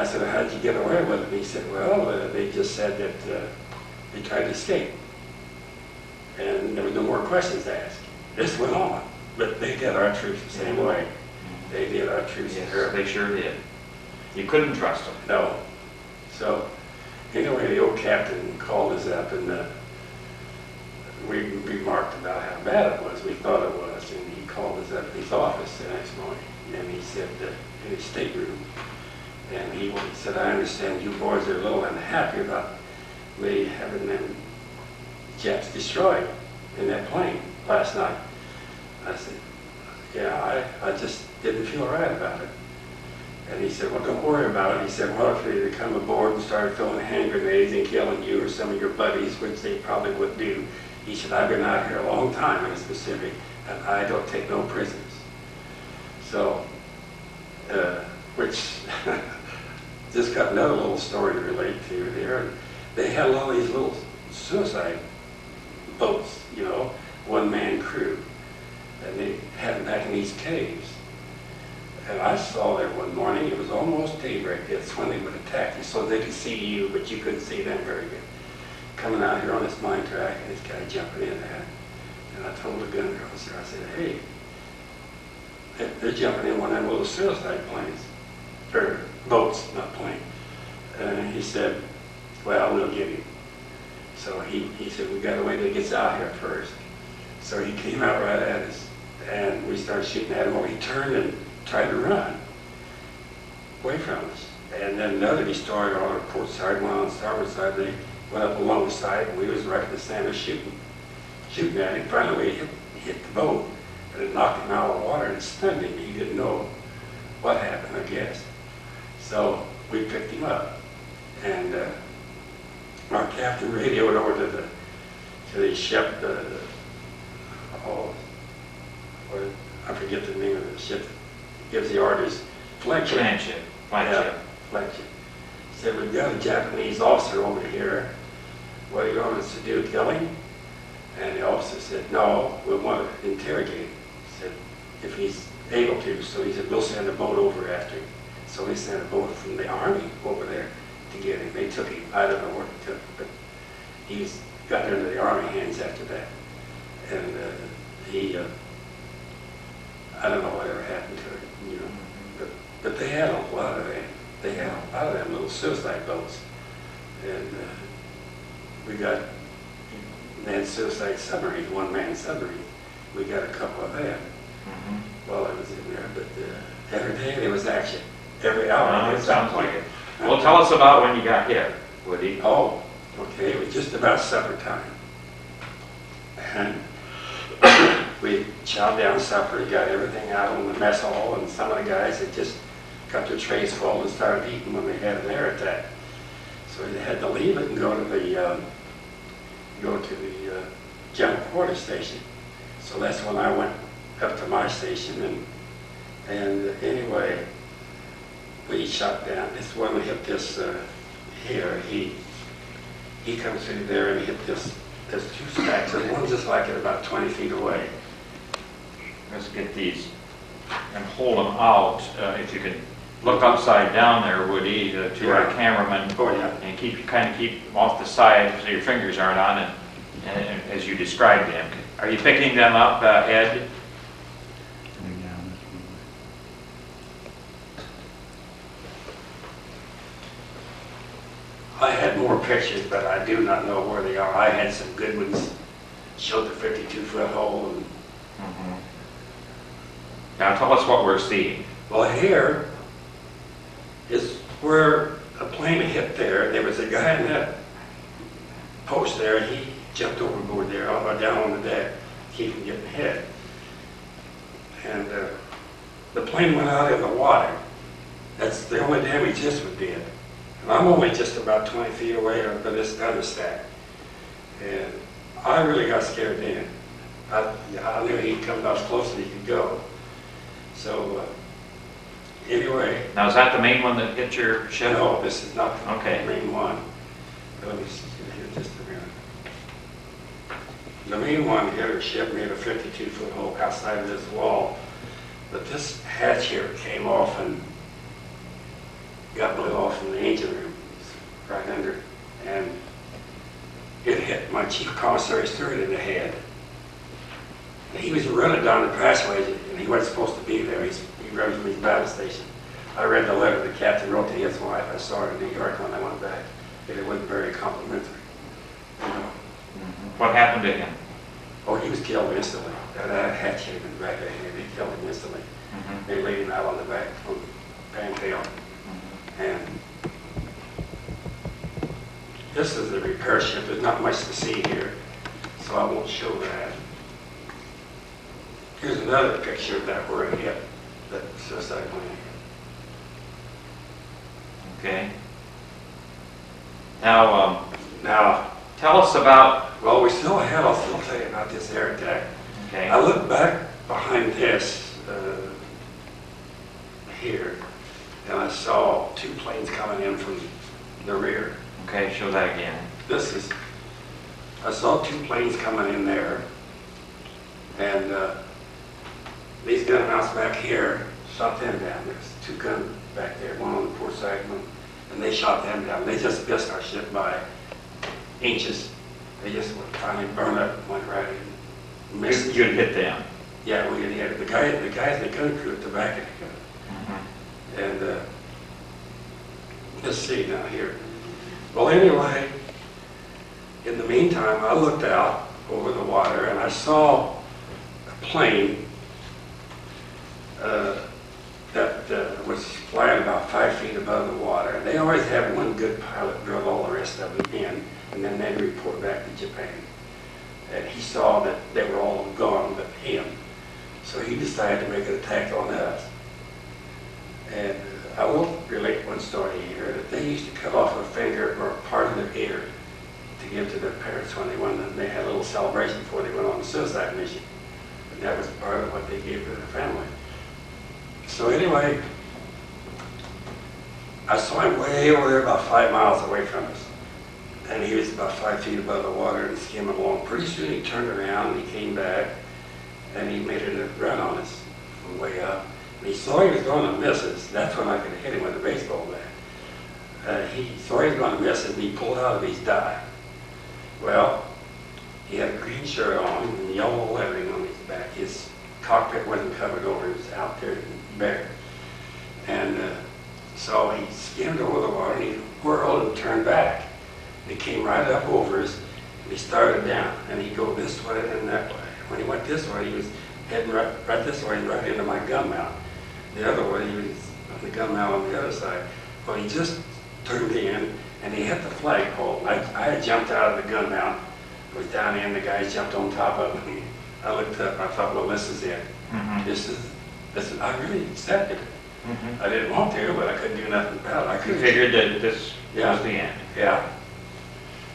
I said, how'd you get away with it? And he said, well, uh, they just said that uh, they tried to escape. And there was no more questions asked. This went on, but they did our troops the same way. They did our troops Yes, they sure did. You couldn't trust them. No. So, anyway, the old captain called us up and uh, we remarked about how bad it was. We thought it was. And he called us up at his office the next morning and he said, uh, in his stateroom, and he said, I understand you boys are a little unhappy about me having them jets destroyed in that plane last night. I said, yeah, I, I just didn't feel right about it. And he said, well, don't worry about it. He said, well, if they come aboard and start throwing hand grenades and killing you or some of your buddies, which they probably would do, he said, I've been out here a long time in the Pacific, and I don't take no prisoners. So, uh, which, [laughs] just got another little story to relate to there. They had all these little suicide boats, you know, one-man crew, and they had them back in these caves. And I saw there one morning, it was almost daybreak, that's when they would attack you, so they could see you, but you couldn't see them very good. Coming out here on this mine track, and this guy jumping in there. And I told the gun officer, I said, hey, they're- jumping in one of them little suicide planes, or boats, not plane. And he said, well, we'll get him. So he, he said, we gotta wait till he gets out here first. So he came out right at us, and we started shooting at him, or he turned and tried to run away from us. And then another destroyer on our port side, one on the starboard side, they went up along the side, and we was right in the center shooting, shooting at him. Finally, hit, hit the boat, and it knocked him out of the water and stunned him. He didn't know what happened, I guess. So we picked him up, and uh, our captain radioed over to the, to the ship, uh, what, I forget the name of the ship, gives the orders, flagship. Flagship, flagship. Yeah, flagship. Said, we've got a Japanese officer over here, what do you want us to do, kill him? And the officer said, no, we want to interrogate him. He Said, if he's able to, so he said, we'll send a boat over after him. So we sent a boat from the army over there to get him. They took him, I don't know where they took him, but he was, got into the army hands after that. And uh, he, uh, I don't know whatever happened to him, you know. But, but they had a lot of them. They had a lot of them little suicide boats. And uh, we got, had suicide submarines, one-man submarine. We got a couple of them Mhm. while I was in there. But uh, every day there was action. Every hour. It sounds like it. Well, tell us about when you got hit, Woody. Oh, okay, it was just about supper time. And we chowed down supper, got everything out on the mess hall, and some of the guys had just got their trays full and started eating when they had an air attack. So they had to leave it and go to the, um, go to the uh, general quarters station. So that's when I went up to my station, and, and anyway, we shot down, this one hit this, uh, here, he, he comes through there and hit this, there's two stacks, and one's just like it about 20 feet away. Let's get these and hold them out. Uh, If you can look upside down there, Woody, uh, to our cameraman. Oh, yeah. And keep, kind of keep them off the side so your fingers aren't on it, and as you described them. Are you picking them up, uh, Ed? I had more pictures, but I do not know where they are. I had some good ones, showed the 52-foot hole, and Mhm. Now tell us what we're seeing. Well, here is where a plane hit there. There was a guy in that post there. He jumped overboard there, or down on the deck, to keep from getting hit. And uh, the plane went out in the water. That's the only damage this one did. I'm only just about 20 feet away from this other stack. And I really got scared then. I, I knew he'd come about as close as he could go. So, uh, anyway, Now, is that the main one that hit your ship? no, this is not the Okay. main one. Let me see here just a minute. The main one hit a ship made a 52-foot hole outside of this wall, but this hatch here came off and got blew off in the engine room, right under, and it hit my chief commissary steward in the head. And He was running down the passageway, and he wasn't supposed to be there. He's, he rode from his battle station. I read the letter the captain wrote to his wife. I saw it in New York when I went back. and It wasn't very complimentary. You know. What happened to him? oh, he was killed instantly. That that hatch hit him in the back of the head. They killed him instantly. Mhm. They laid him out on the back from fantail. Mhm. And this is the repair ship. There's not much to see here, so I won't show that. Here's another picture of that where it hit, that suicide plane. Okay. Now, um, Now, tell us about, well, we still have, I'll still tell you about this air attack. okay, I look back behind this, uh, here, and I saw two planes coming in from the rear. okay, show that again. This is, I saw two planes coming in there, and uh, these gun mounts back here shot them down. There's two guns back there, one on the port side, one, and they shot them down. They just missed our ship by inches. They just went- finally burned up, and went right in. You Missed. you hit them. Yeah, we had hit. The guy, the guys in the gun crew at the back of the gun. And uh, let's see now here. Well, anyway, in the meantime, I looked out over the water and I saw a plane uh, that uh, was flying about five feet above the water. And they always have one good pilot drill all the rest of them in, and then they report back to Japan. And he saw that they were all gone but him. So he decided to make an attack on us. And I will relate one story here, they used to cut off a finger or a part of their ear to give to their parents when they went, and they had a little celebration before they went on a suicide mission. And that was part of what they gave to their family. So anyway, I saw him way over there, about five miles away from us. And he was about five feet above the water and skimming along. Pretty soon he turned around and he came back and he made a run on us from way up. He saw he was going to miss us. That's when I could hit him with a baseball bat. Uh, he saw he was going to miss us and he pulled out of his dive. Well, he had a green shirt on and yellow lettering on his back. His cockpit wasn't covered over. It was out there bare. And uh, so he skimmed over the water and he whirled and turned back. And he came right up over us and he started down and he'd go this way and that way. When he went this way, he was heading right, right this way, and right into my gun mount. The other way, he was on the gun mount on the other side. Well, he just turned in and he hit the flagpole. I, I had jumped out of the gun mount, was down in, the guys jumped on top of me. I looked up, I thought, well, this is it. Mhm. This is, this is, I really accepted it. Mhm. I didn't want to, but I couldn't do nothing about it. I couldn't. figured that this Yeah. was the end. Yeah.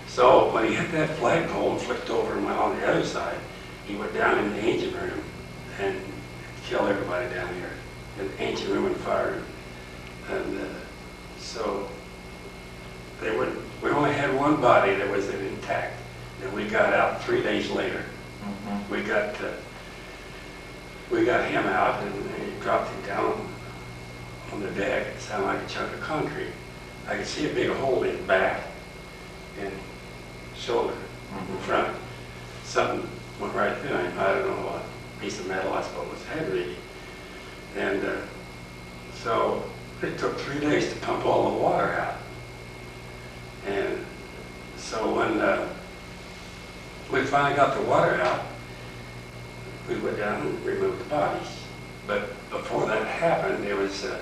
So when he hit that flagpole and flipped over and went on the other side, he went down in the engine room and killed everybody down here the engine room and fire. And uh, so they would, we only had one body that was intact. And we got out three days later. Mhm. We got, uh, we got him out and he dropped him down on the deck. It sounded like a chunk of concrete. I could see a big hole in his back and shoulder in front. Something went right through him. I don't know what piece of metal I suppose was heavy. And uh, so it took three days to pump all the water out. And so when uh, we finally got the water out, we went down and removed the bodies. But before that happened, there was, uh,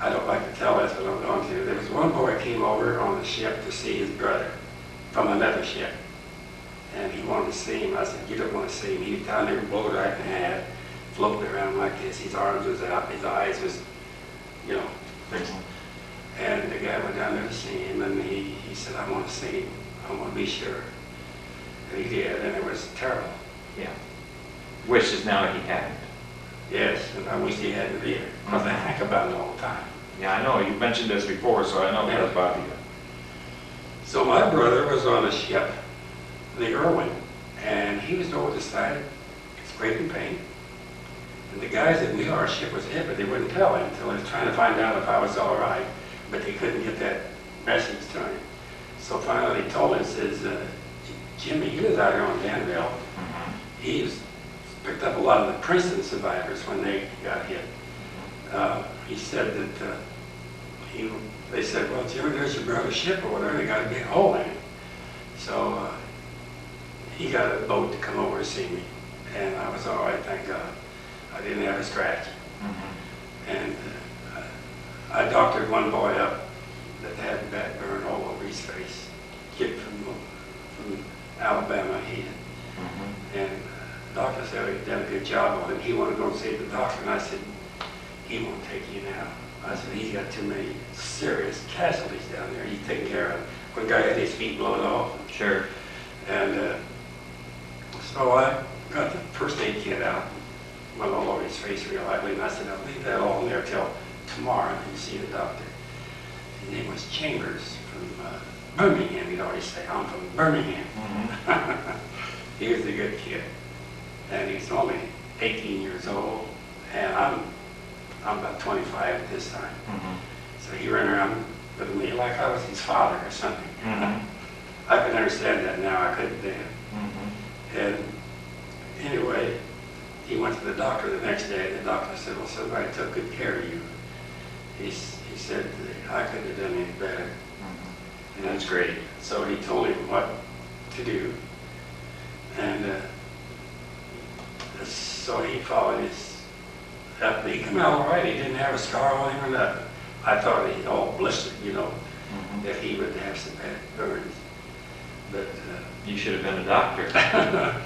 I don't like to tell this, but I'm going to. There was one boy came over on the ship to see his brother from another ship. And he wanted to see him. I said, you don't want to see him. He was down there blowed right in half, floating around like this. His arms was out, his eyes was, you know. And the guy went down there to see him, and he, he said, I want to see him. I want to be sure. And he did, and it was terrible. Yeah. Wishes now he hadn't. Yes, and I wish he hadn't been here, because I think about it all the time. Yeah, I know, you mentioned this before, so I know that about you. So my brother was on a ship, the Irwin, and he was over the side, scraping paint. And the guys that knew our ship was hit, but they wouldn't tell him until he was trying to find out if I was all right, but they couldn't get that message to him. So finally he told him, says, uh, Jimmy, he was out here on Danville. Mhm. He picked up a lot of the Princeton survivors when they got hit. Uh, He said that, uh, he, they said, well, Jimmy, there's your brother's ship or whatever, they got a big hole in it. So uh, he got a boat to come over to see me, and I was all right, thank God. I didn't have a scratch. Mhm. And uh, I doctored one boy up that had a back burn all over his face. Kid from, from Alabama, he had Mhm. and the doctor said he'd done a good job on him. He wanted to go see the doctor, and I said, he won't take you now. I said, he's got too many serious casualties down there he's taking care of. One guy had his feet blown off. Sure. And uh, so I got the first aid kit out, all over his face real ugly, and I said, I'll leave that all in there till tomorrow and you see the doctor. His name was Chambers from uh, Birmingham, he'd always say, I'm from Birmingham. Mhm. [laughs] he was a good kid. And he's only 18 years old, and I'm, I'm about 25 at this time. Mhm. So he ran around with me like I was his father or something. Mhm. [laughs] I can understand that now, I couldn't then. Mhm. And anyway, he went to the doctor the next day, and the doctor said, well, somebody took good care of you. He, he said, I couldn't have done any better. Mhm. And that's great. So he told him what to do. And uh, so he followed his, uh, he came out all right. He didn't have a scar on him or nothing. I thought he all blistered, you know, Mhm. that he would have some bad burns. But You should have been a doctor. uh,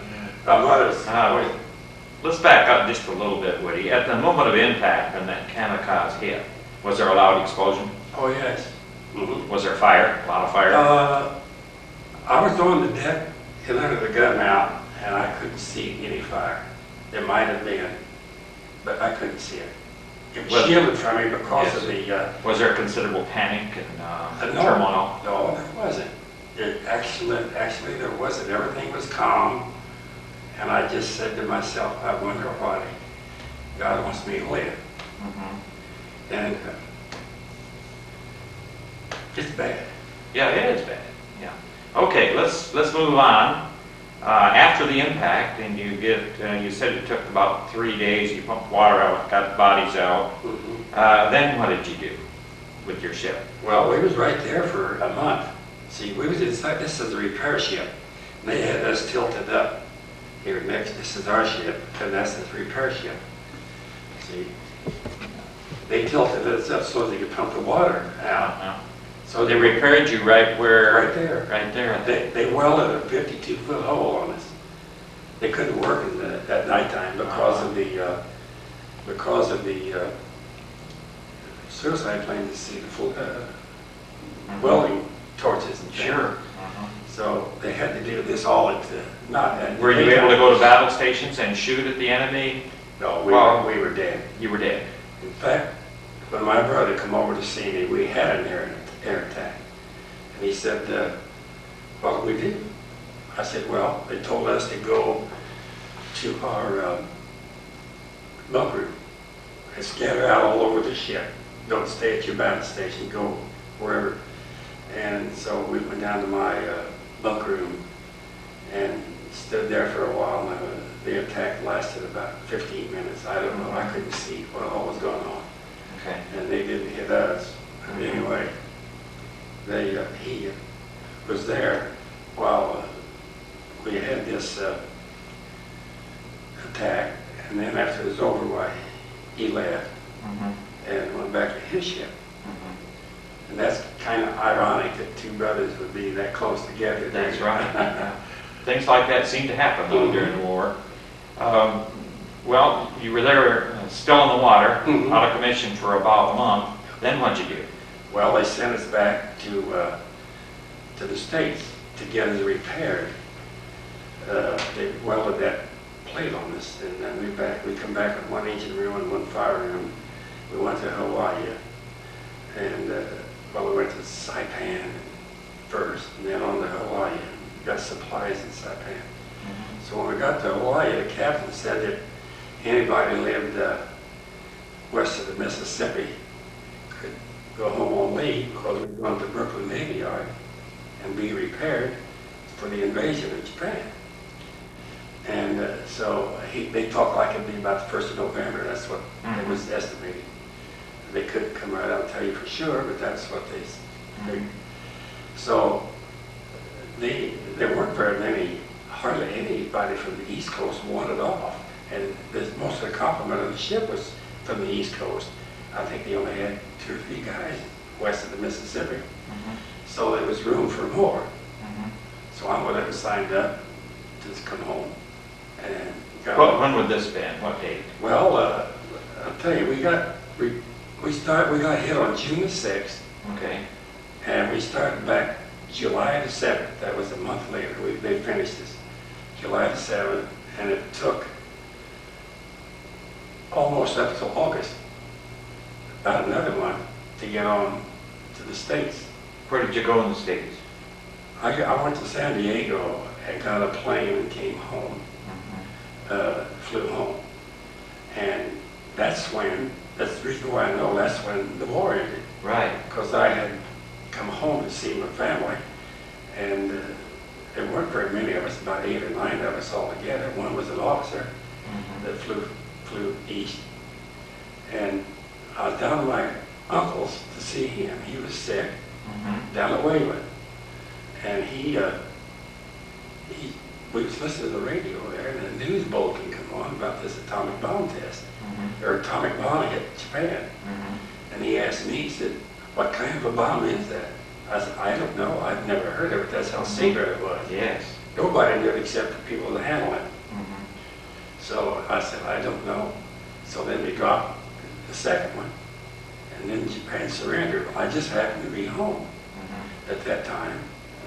my mother's, wait. Let's back up just a little bit, Woody. At the moment of impact, when that kamikaze hit, was there a loud explosion? oh yes. Mhm. Was there fire? A lot of fire? Uh, I was on the deck and under the gun mount, and I couldn't see any fire. There might have been, but I couldn't see it. It was Well- shielded from me because of the, uh, Was there considerable panic and uh, uh, no, turmoil? no, there wasn't. It actually, actually, there wasn't. Everything was calm, and I just said to myself, I wonder why God wants me to live. Mm -hmm. And uh, it's bad. Yeah, it is bad, yeah. Okay, let's, let's move on. Uh, After the impact, and you get, uh, you said it took about three days, you pumped water out, got the bodies out. Mm -hmm. Uh, Then what did you do with your ship? Well, we was right there for a month. See, we was inside, this is a repair ship. They had us tilted up here next, this is our ship, and that's the repair ship. See? They tilted it up so they could pump the water out. Uh, So They repaired you right where? right there. Right there. They, they welded a 52-foot hole on us. They couldn't work in the, at nighttime because of the, uh, because of the uh, suicide planes, see, the full, uh, Mhm. welding torches and things. Sure. So they had to do this all at, the- not at. Were you able to go to battle stations and shoot at the enemy? No, we Well- were, we were dead. You were dead. In fact, when my brother come over to see me, we had an air, air attack. And he said, uh, what we do? I said, well, they told us to go to our um, bunk room and scatter out all over the ship. Don't stay at your battle station, go wherever. And so we went down to my uh, bunk room and stood there for a while. And the attack lasted about 15 minutes. I don't know. I couldn't see what all was going on. Okay. And they didn't hit us. But anyway, they uh, he was there while uh, we had this uh, attack, and then after it was over, why he left mm -hmm. and went back to his ship. And that's kind of ironic that two brothers would be that close together. That's right. yeah. [laughs] Things like that seem to happen though during the war. Um, Well, you were there, uh, still in the water, Mhm. out of commission for about a month. Then what'd you do? Well, they sent us back to, uh, to the States to get us repaired. Uh, They welded that plate on us, and then we back, we come back with one engine room and one fire room. We went to Hawaii, and, uh, well, we went to Saipan first, and then on to Hawaii, got supplies in Saipan. So when we got to Hawaii, the captain said that anybody who lived uh, west of the Mississippi could go home on leave because we were going to Brooklyn Navy Yard and be repaired for the invasion of Japan. And uh, so he, they talked like it'd be about the first of November, that's what it was estimated. They couldn't come right out and tell you for sure, but that's what they, s- they so they, there weren't very many, hardly anybody from the East Coast wanted off. And this, most of the complement of the ship was from the East Coast. I think they only had two or three guys west of the Mississippi. Mhm. So there was room for more. Mhm. So I went up and signed up to just come home and got. When would this been? What date? Well, uh, I'll tell you, we got, we, we start, we got hit on June the sixth. Okay. And we started back July the 7th, that was a month later, we, they finished this, July the 7th, and it took almost up till August, about another month, to get on to the States. Where did you go in the States? I, I went to San Diego and got a plane and came home, Mhm. uh, flew home. And that's when, that's the reason why I know, that's when the war ended. Right. because I had come home to see my family, and uh, there weren't very many of us, about eight or nine of us all together. One was an officer Mhm. that flew, flew east. And I was down to my uncle's to see him. He was sick, Mhm. down at Waveland. And he, uh, he, we was listening to the radio there, and a news bulletin come on about this atomic bomb test. Or atomic bomb hit Japan. Mhm. And he asked me, he said, what kind of a bomb is that? I said, I don't know, I've never heard of it, that's how secret it was. Yes. Nobody knew it except the people that handled it. Mhm. So I said, I don't know. So then we dropped the second one, and then Japan surrendered. I just happened to be home Mhm. at that time,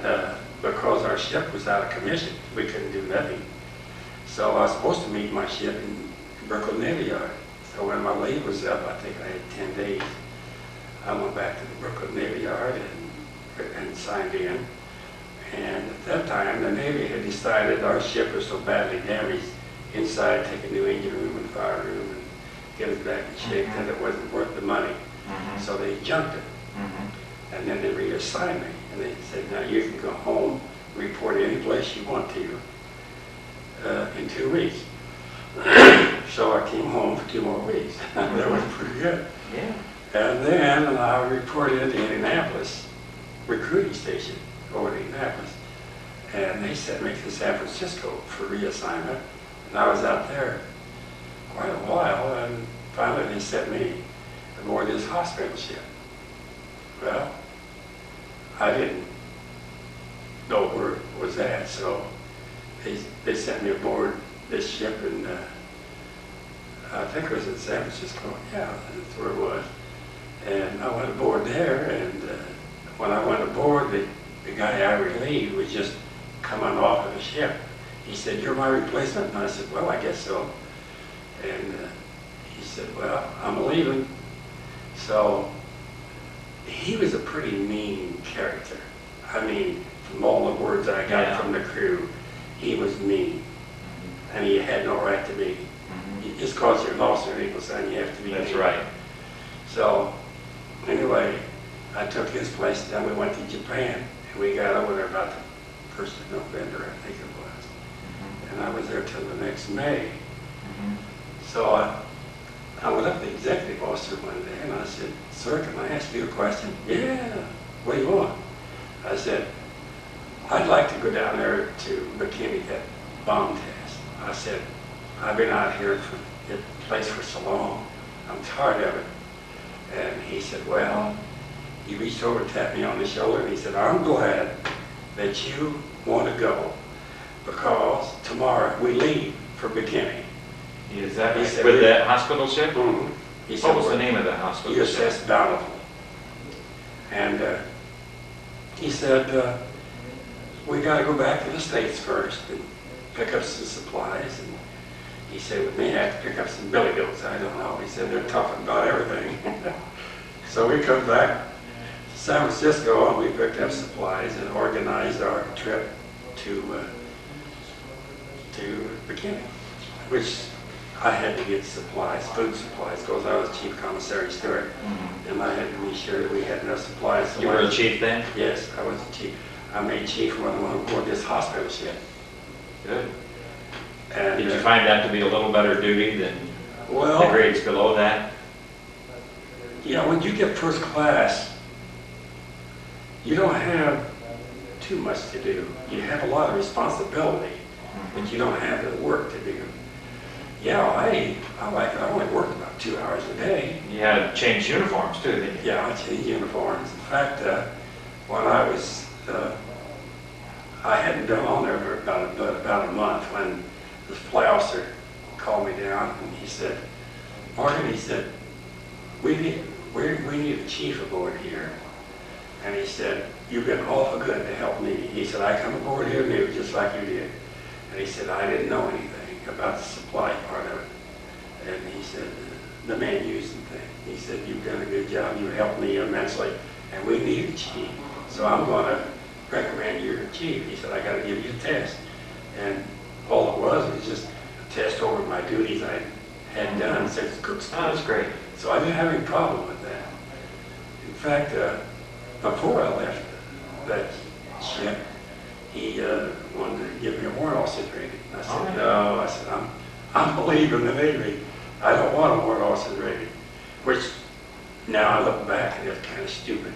uh, because our ship was out of commission, we couldn't do nothing. So I was supposed to meet my ship in Brooklyn Navy Yard. So when my leave was up, I think I had 10 days, I went back to the Brooklyn Navy Yard and, and signed in. And at that time, the Navy had decided our ship was so badly damaged inside, take a new engine room and fire room and get it back in shape, that it wasn't worth the money. Mhm. So they junked it. Mhm. And then they reassigned me, and they said, now you can go home, report any place you want to, uh, in two weeks. [clears throat] So I came home for two more weeks. [laughs] That was pretty good. Yeah. And then I reported to Indianapolis recruiting station over to Indianapolis. And they sent me to San Francisco for reassignment. And I was out there quite a while, and finally they sent me aboard this hospital ship. Well, I didn't know where it was at, so they, they sent me aboard this ship and uh, I think it was in San Francisco, yeah, that's where it was. And I went aboard there, and uh, when I went aboard, the, the guy I relieved was just coming off of the ship. He said, you're my replacement? And I said, well, I guess so. And uh, he said, well, I'm leaving. So he was a pretty mean character. I mean, from all the words I got Yeah. from the crew, he was mean, and he had no right to be. Just you're an officer in Eagle Sign, you have to be. That's right. So, anyway, I took his place, then we went to Japan, and we got over there about the first of November, I think it was. Mhm. And I was there till the next May. Mhm. So I, I went up to the executive officer one day, and I said, sir, can I ask you a question? Yeah, what do you want? I said, I'd like to go down there to Bikini, that bomb test. I said, I've been out here for the place for so long, I'm tired of it. And he said, well, he reached over and tapped me on the shoulder and he said, I'm glad that you want to go because tomorrow we leave for Bikini. Is that He said with that hospital ship? He said, What was the name of the hospital ship? USS Bountiful. And uh, he said, uh, we got to go back to the States first and pick up some supplies. And he said, we may have to pick up some billy goats. I don't know. He said, they're tough about everything. [laughs] so we come back to San Francisco and we picked up supplies and organized our trip to, uh, to Bikini, which I had to get supplies, food supplies, because I was chief commissary steward. Mhm. And I had to be sure that we had enough supplies. So You were a chief then? Yes, I was the chief. I made chief when I went aboard this hospital ship. Good. And, Did you uh, find that to be a little better duty than the grades below that? you know, when you get first class, you don't have too much to do. You have a lot of responsibility, but you don't have the work to do. Yeah, I, I like, I only worked about two hours a day. You had to change uniforms too, didn't you? Yeah, I changed uniforms. In fact, uh, when I was, uh, I hadn't been on there for about, about about a month when this flight officer called me down and he said, Morgan, he said, we need, we, we need a chief aboard here. And he said, you've been awful good to help me. He said, I come aboard here new, just like you did. And he said, I didn't know anything about the supply part of it. And he said, the man using thing. He said, you've done a good job, you helped me immensely, and we need a chief. So I'm gonna recommend you a chief. He said, I gotta give you a test. And all it was was just a test over my duties I had done since cook Oh, school. that's great. So I didn't have any problem with that. In fact, uh, before I left that ship, he uh, wanted to give me a warrant officer's rating. I Oh, said, yeah. no, I said, I'm, I'm leaving the Navy. I don't want a warrant officer's rating. Which, now I look back and it's kind of stupid,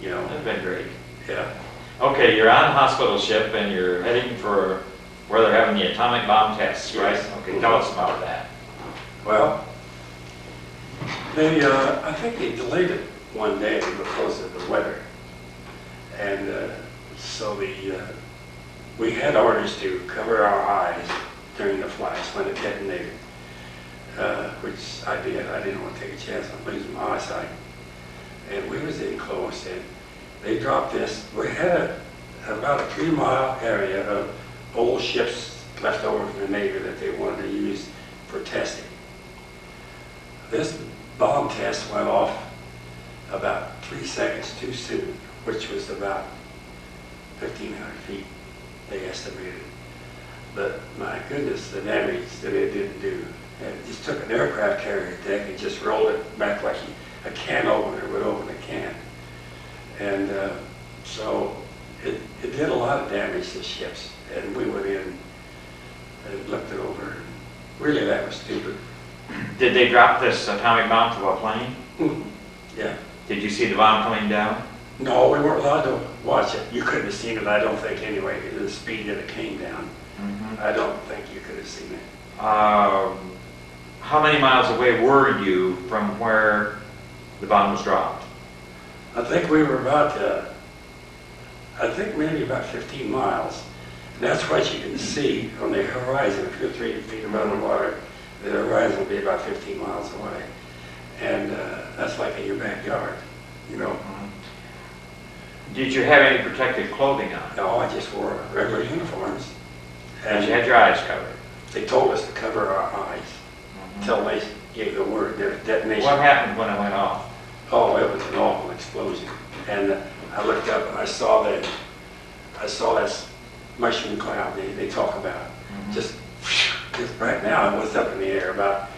you know? That's been great. Yeah. Okay, you're on a hospital ship and you're heading for where they're having the atomic bomb tests, right? Okay, tell us about that. Well, they, uh, I think they delayed it one day because of the weather. And uh, so the, uh, we had orders to cover our eyes during the flash when it detonated, uh, which I did. I didn't want to take a chance on losing my eyesight. And we was in close and they dropped this. We had a, about a three mile area of old ships left over from the Navy that they wanted to use for testing. This bomb test went off about three seconds too soon, which was about 1,500 feet, they estimated. But my goodness, the damage that it didn't do. It just took an aircraft carrier deck and just rolled it back like a can opener would open a can. And uh, so it, it did a lot of damage to ships. And we went in and looked it over. Really, that was stupid. Did they drop this atomic bomb to a plane? [laughs] Yeah. Did you see the bomb coming down? No, we weren't allowed to watch it. You couldn't have seen it, I don't think, anyway, the speed that it came down. I don't think you could have seen it. Um, How many miles away were you from where the bomb was dropped? I think we were about, uh, I think maybe about 15 miles. And that's what you can see on the horizon. If you're three feet above the water, the horizon will be about 15 miles away. And uh, that's like in your backyard, you know. Did you have any protective clothing on? No, I just wore regular uniforms. And you had your eyes covered? They told us to cover our eyes until they gave the word de- detonation. What happened when it went off? Oh, it was an awful explosion. And uh, I looked up and I saw that, I saw that mushroom cloud they, they talk about. Just, just right now, it was up in the air about,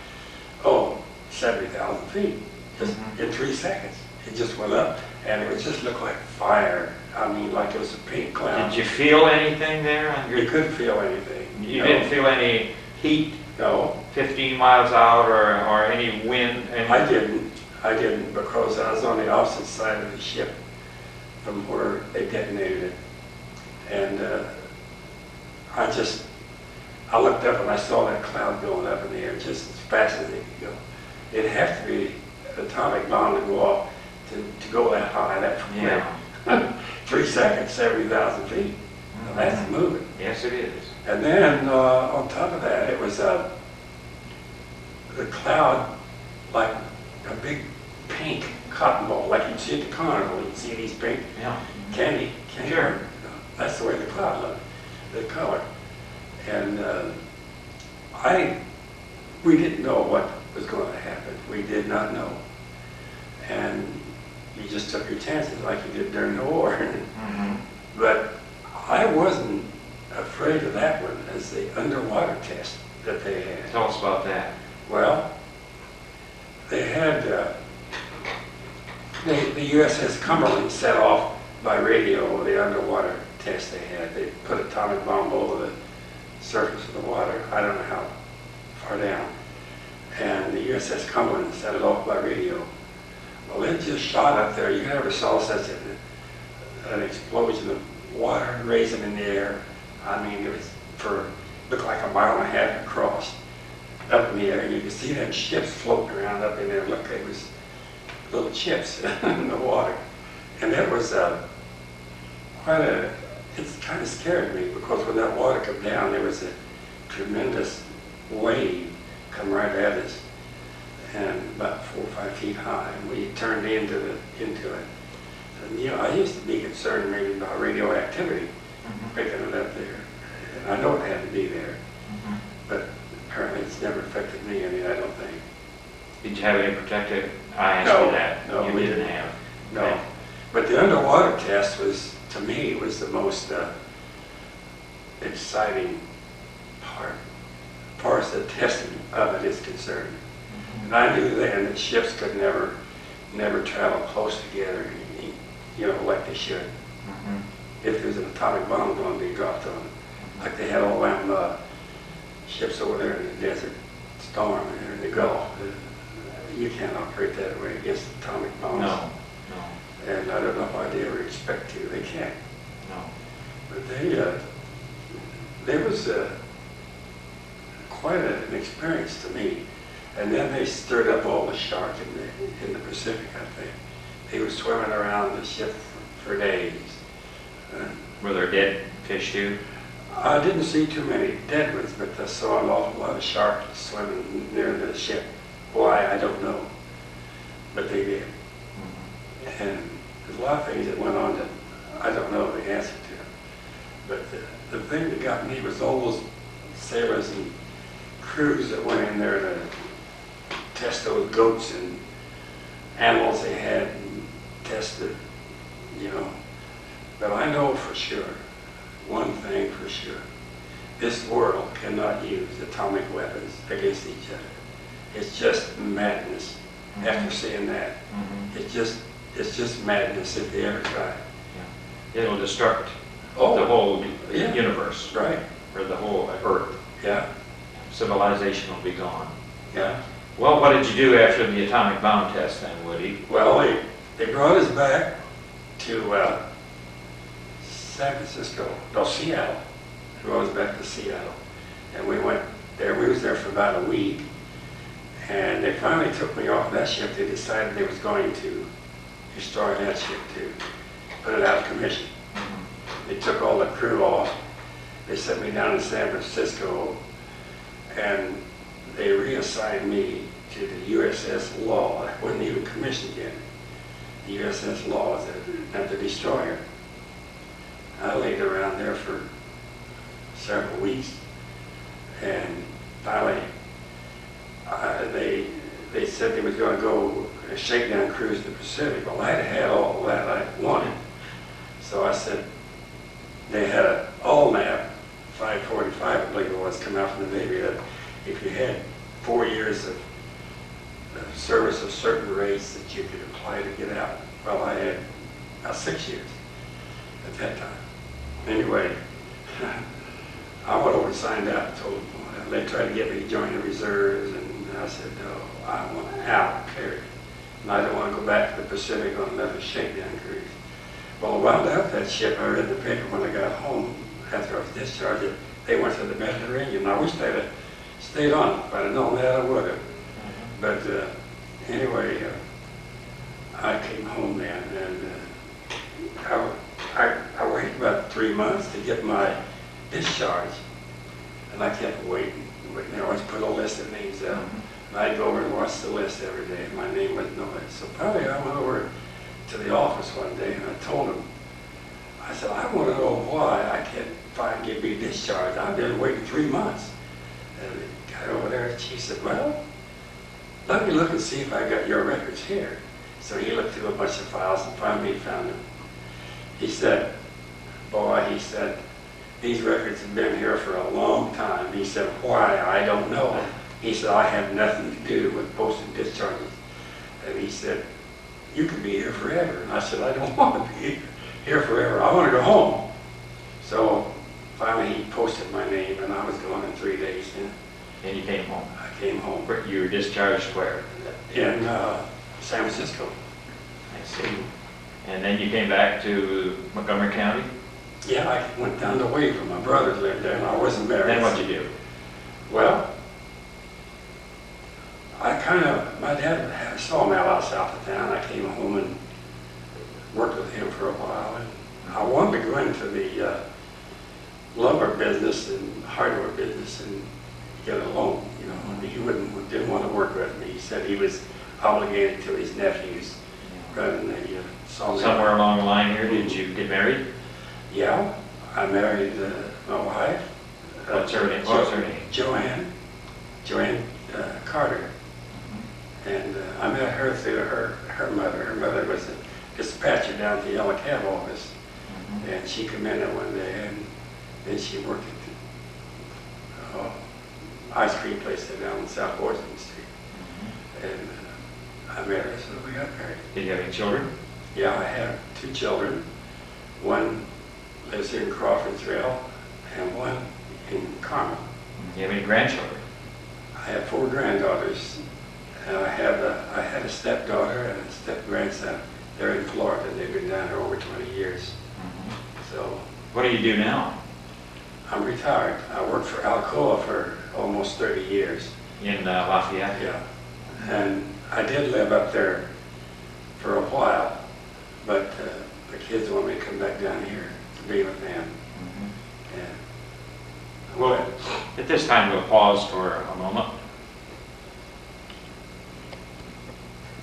oh, 70,000 feet, just Mhm. in three seconds. It just went up and it would just look like fire. I mean, like it was a pink cloud. Did you feel anything there You couldn't feel anything. you No. didn't feel any heat No, 15 miles out or, or any wind? any- I didn't. I didn't because I was on the opposite side of the ship from where they detonated it. And uh, I just, I looked up and I saw that cloud going up in the air just as fast as it could go. It'd have to be the atomic bomb to go off, to, to go that high, that. Yeah. [laughs] Three seconds, 70,000 feet. Now, That's moving. Yes, it is. And then, uh, on top of that, it was, uh, the cloud, like a big pink cotton ball, like you'd see at the carnival, you'd see these pink Yeah. candy, candy. Sure. That's the way the cloud looked, the color. And uh, I, we didn't know what was going to happen. We did not know. And you just took your chances like you did during the war. [laughs] Mhm. But I wasn't afraid of that one as the underwater test that they had. Tell us about that. Well, they had, uh, the the USS Cumberland set off by radio the underwater test they had. They put atomic bomb over the surface of the water, I don't know how far down. And the USS Cumberland set it off by radio. Well, it just shot up there. You never saw such an explosion of water raising in the air. I mean, it was for, looked like a mile and a half across up in the air, and you could see them ships floating around up in there. Look, it was little chips [laughs] in the water. And that was uh, quite a, it's kind of scared me because when that water came down, there was a tremendous wave come right at us and about four or five feet high. And we turned into the, into it. And, you know, I used to be concerned maybe about radioactivity, Mhm. picking it up there. And I know it had to be there, Mhm. but apparently it's never affected me any, I don't think. Did you have any protective, I asked No, you that. no, You we didn't didn't. have. No. But the underwater test was, to me, was the most uh, exciting part, as far as the testing of it is concerned. Mhm. And I knew then that ships could never, never travel close together, you know, like they should. Mhm. If there's an atomic bomb going to be dropped on them, like they had all them uh, ships over there in the desert storm there in the Gulf. You can't operate that way against atomic bombs. No, And I don't know why they ever expect to, they can't. no. But they, uh, there was uh, quite an experience to me. And then they stirred up all the shark in the, in the Pacific, I think. They were swimming around the ship for, for days. Uh, Were there dead fish too? I didn't see too many dead ones, but I saw an awful lot of sharks swimming near the ship. Why, I don't know. But they did. Mhm. And there's a lot of things that went on that I don't know the answer to. But the, the thing that got me was all those sailors and crews that went in there to test those goats and animals they had and test the, you know. But I know for sure, one thing for sure, this world cannot use atomic weapons against each other. It's just madness after seeing that. Mhm. It's just, it's just madness if they ever try. Yeah. It'll destruct Oh, the whole yeah. universe, Right, or the whole earth. yeah, Civilization will be gone. yeah. Well, what did you do after the atomic bomb test then, Woody? Well, they, they brought us back to uh, San Francisco, no, Seattle. They brought us back to Seattle. And we went there, we was there for about a week. And they finally took me off that ship. They decided they was going to destroy that ship to put it out of commission. They took all the crew off. They sent me down to San Francisco, and they reassigned me to the USS Law. It wasn't even commissioned yet. The USS Law a- at the destroyer. I laid around there for several weeks, and finally, uh, they they said they was going to go a shakedown cruise to the Pacific. Well, I'd had all that I wanted, so I said, they had an ALNAV 545, I believe it was, come out from the Navy, that if you had four years of of service of certain rates that you could apply to get out. Well, I had about six years at that time. Anyway, [laughs] I went over and signed out, told them, they tried to get me to join the reserves, and I said, no, I want out, period. And I don't want to go back to the Pacific on another shakedown cruise. Well, I wound up that ship, I read the paper when I got home, after I was discharged, they went to the Mediterranean. I wish they'd have stayed on. If I'd have known that, I would have. But uh, anyway, uh, I came home then, and uh, I, I, I waited about three months to get my discharge. And I kept waiting, waiting. They always put a list of names out. I'd go over and watch the list every day, and my name wasn't on it. So finally, I went over to the office one day, and I told him, I said, I want to know why I can't find, get me discharged. I've been waiting three months. And the guy over there, the chief said, well, let me look and see if I got your records here. So he looked through a bunch of files and finally found them. He said, boy, he said, these records have been here for a long time. He said, why, I don't know. He said, I have nothing to do with posting discharges. And he said, you can be here forever. And I said, I don't [laughs] want to be here forever. I want to go home. So finally he posted my name and I was gone in three days. And And you came home. I came home You were discharged where? in uh, San Francisco. I see. And then you came back to Montgomery County? Yeah, I went down the way from my brothers lived there and I wasn't married. Then what'd you do? Well, I kind of, my dad had a sawmill out south of town. I came home and worked with him for a while. And I wanted to go into the uh, lumber business and hardware business and get a loan, you know. And he wouldn't, didn't want to work with me. He said he was obligated to his nephews rather than the uh, sawmill. Somewhere along the line here, did you get married? Yeah, I married uh, my wife. uh, What's her name? What's her name? Joanne, Joanne uh, Carter. And uh, I met her through her, her mother. Her mother was a dispatcher down at the Yellow Cab office. Mhm. And she came in one day and then she worked at the uh, ice cream place down on South Washington Street. Mhm. And uh, I met her, so we got married. Did you have any children? Yeah, I have two children. One lives here in Crawfordsville and one in Carmel. Do you have any grandchildren? I have four granddaughters, and I have a, I had a stepdaughter and a step grandson. They're in Florida. They've been down here over 20 years. Mhm. So What do you do now I'm retired. I worked for Alcoa for almost 30 years. in uh, Lafayette? Yeah. And I did live up there for a while, but uh, the kids want me to come back down here to be with them. Mhm. And Well, at this time, we'll pause for a moment.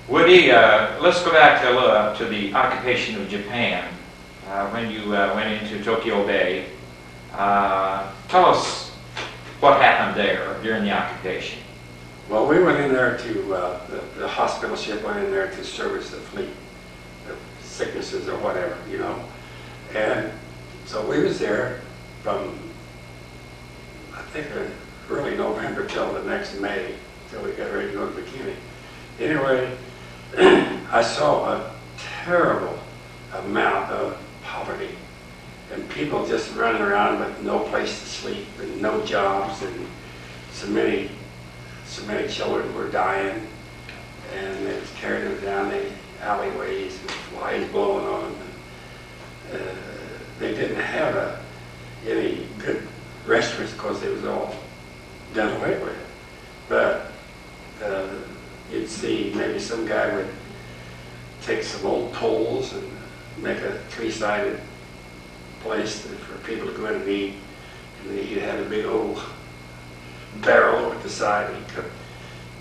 Woody, uh, let's go back to, uh, to the occupation of Japan, uh, when you uh, went into Tokyo Bay. Uh, Tell us what happened there during the occupation. Well, we went in there to, uh, the, the hospital ship went in there to service the fleet, the sicknesses or whatever, you know. And so we was there from, I think, early November till the next May, till we got ready to go to Bikini. Anyway, I saw a terrible amount of poverty and people just running around with no place to sleep and no jobs and so many so many children were dying, and they was carrying them down the alleyways with flies blowing on them. Uh, they didn't have a, any good restaurants because it was all done away with. But uh, you'd see maybe some guy would take some old poles and make a three-sided place for people to go in and eat. And he'd have a big old barrel at the side, and he cooked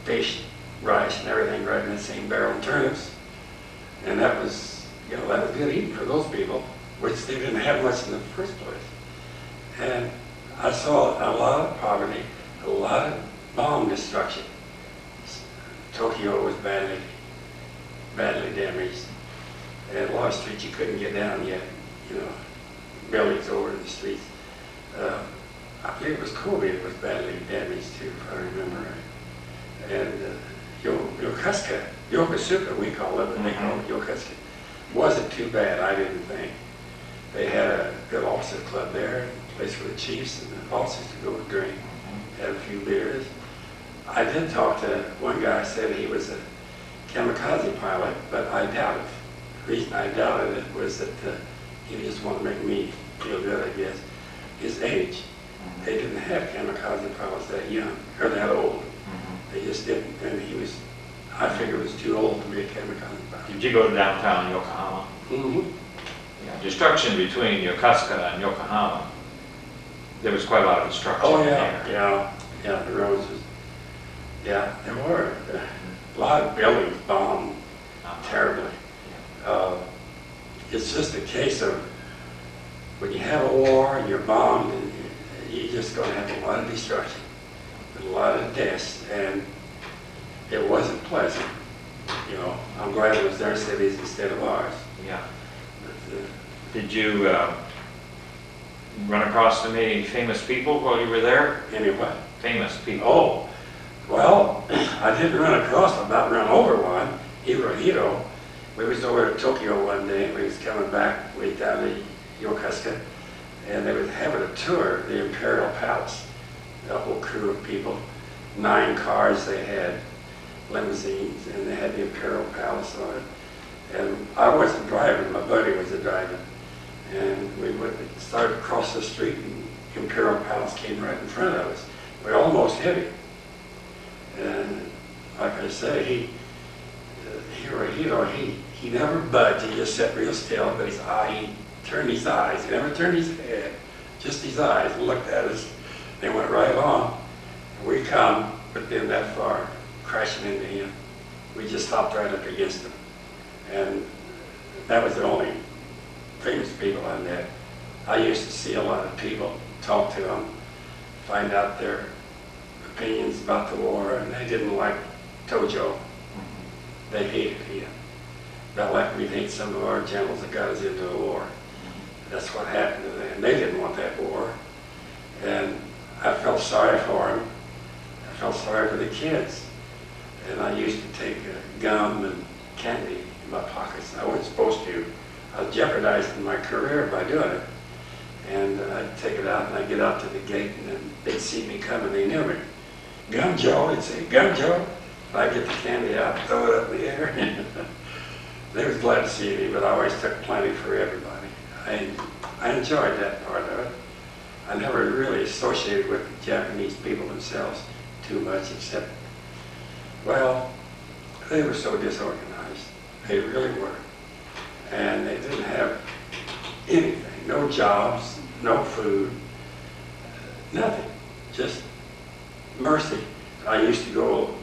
fish, rice, and everything right in the same barrel, and turnips. And that was, you know, that was good eating for those people, which they didn't have much in the first place. And I saw a lot of poverty, a lot of bomb destruction. Tokyo was badly, badly damaged. And Wall Street, you couldn't get down yet, you know, buildings over the streets. Uh, I believe it was Kobe that was badly damaged too, if I remember right. And uh, Yokosuka, Yokosuka we call it, but they call it Yokosuka, wasn't too bad, I didn't think. They had a good officer club there, a place for the chiefs and the officers to go and drink, have a few beers. I did talk to one guy, said he was a kamikaze pilot, but I doubt it. The reason I doubted it was that uh, he just wanted to make me feel good, I guess. His age, they didn't have kamikaze pilots that young, or that old. Mhm. They just didn't, and he was I figured it was too old to be a kamikaze pilot. Did you go to downtown Yokohama? Mhm. Yeah, destruction between Yokosuka and Yokohama. There was quite a lot of destruction Oh, there. yeah, yeah, yeah, the roads was, yeah, there were. A lot of buildings bombed terribly. Uh, It's just a case of, when you have a war and you're bombed, and you- you're just gonna have a lot of destruction, a lot of deaths, and it wasn't pleasant, you know. I'm glad it was their cities instead of ours. Yeah. But, uh, Did you uh, run across many famous people while you were there? Anyway, Famous people? oh, well, I didn't run across, I about ran over one, Hirohito. We was over to Tokyo one day, we was coming back, way down to Yokosuka, and they was having a tour of the Imperial Palace. A whole crew of people, nine cars they had, limousines, and they had the Imperial Palace on it. And I wasn't driving, my buddy was the driver. And we went, started across the street, and Imperial Palace came right in front of us. We almost hit him. And like I say, he, uh, Hirohito, he, he never budged, he just sat real still, but his eye, he turned his eyes, he never turned his head, just his eyes, looked at us. They went right on. We come, but then that far, crashing into him. We just stopped right up against him. And that was the only famous people I met. I used to see a lot of people, talk to them, find out their opinions about the war, and they didn't like Tojo. They hated him. Not like we hate some of our generals that got us into the war. That's what happened to them. They didn't want that war. And I felt sorry for them. I felt sorry for the kids. And I used to take uh, gum and candy in my pockets. I wasn't supposed to. I was jeopardizing my career by doing it. And uh, I'd take it out and I'd get out to the gate and they'd see me coming, and they knew me. Gum Joe, he'd say, Gum Joe. I'd get the candy out, throw it up in the air. [laughs] They was glad to see me, but I always took plenty for everybody. I, I enjoyed that part of it. I never really associated with the Japanese people themselves too much, except, well, they were so disorganized. They really were. And they didn't have anything, no jobs, no food, nothing, just mercy. I used to go,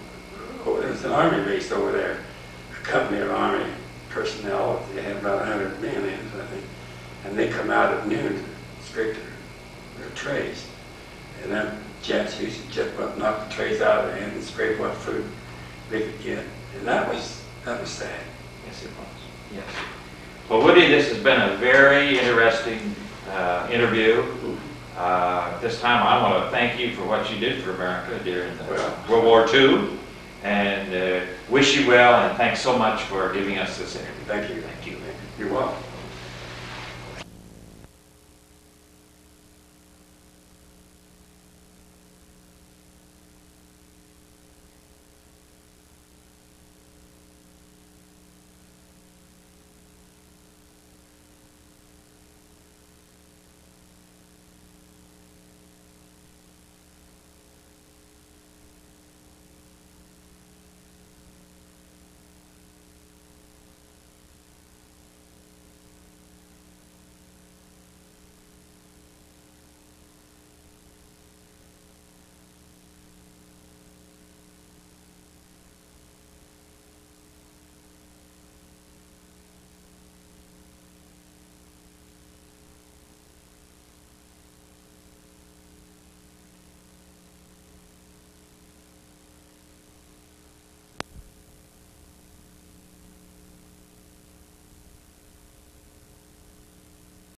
oh, there was an army base over there, a company of army personnel, they had about 100 men in I think, and they come out at noon to scrape their, their trays. And then Japs used to just about knock the trays out of their hand and scrape what food they could get. And that was, that was sad. Yes, it was. Yes. Well, Woody, this has been a very interesting uh, interview. Uh, This time, I want to thank you for what you did for America during the Well- World War II, and uh, wish you well, and thanks so much for giving us this interview. Thank you. Thank you. You're welcome.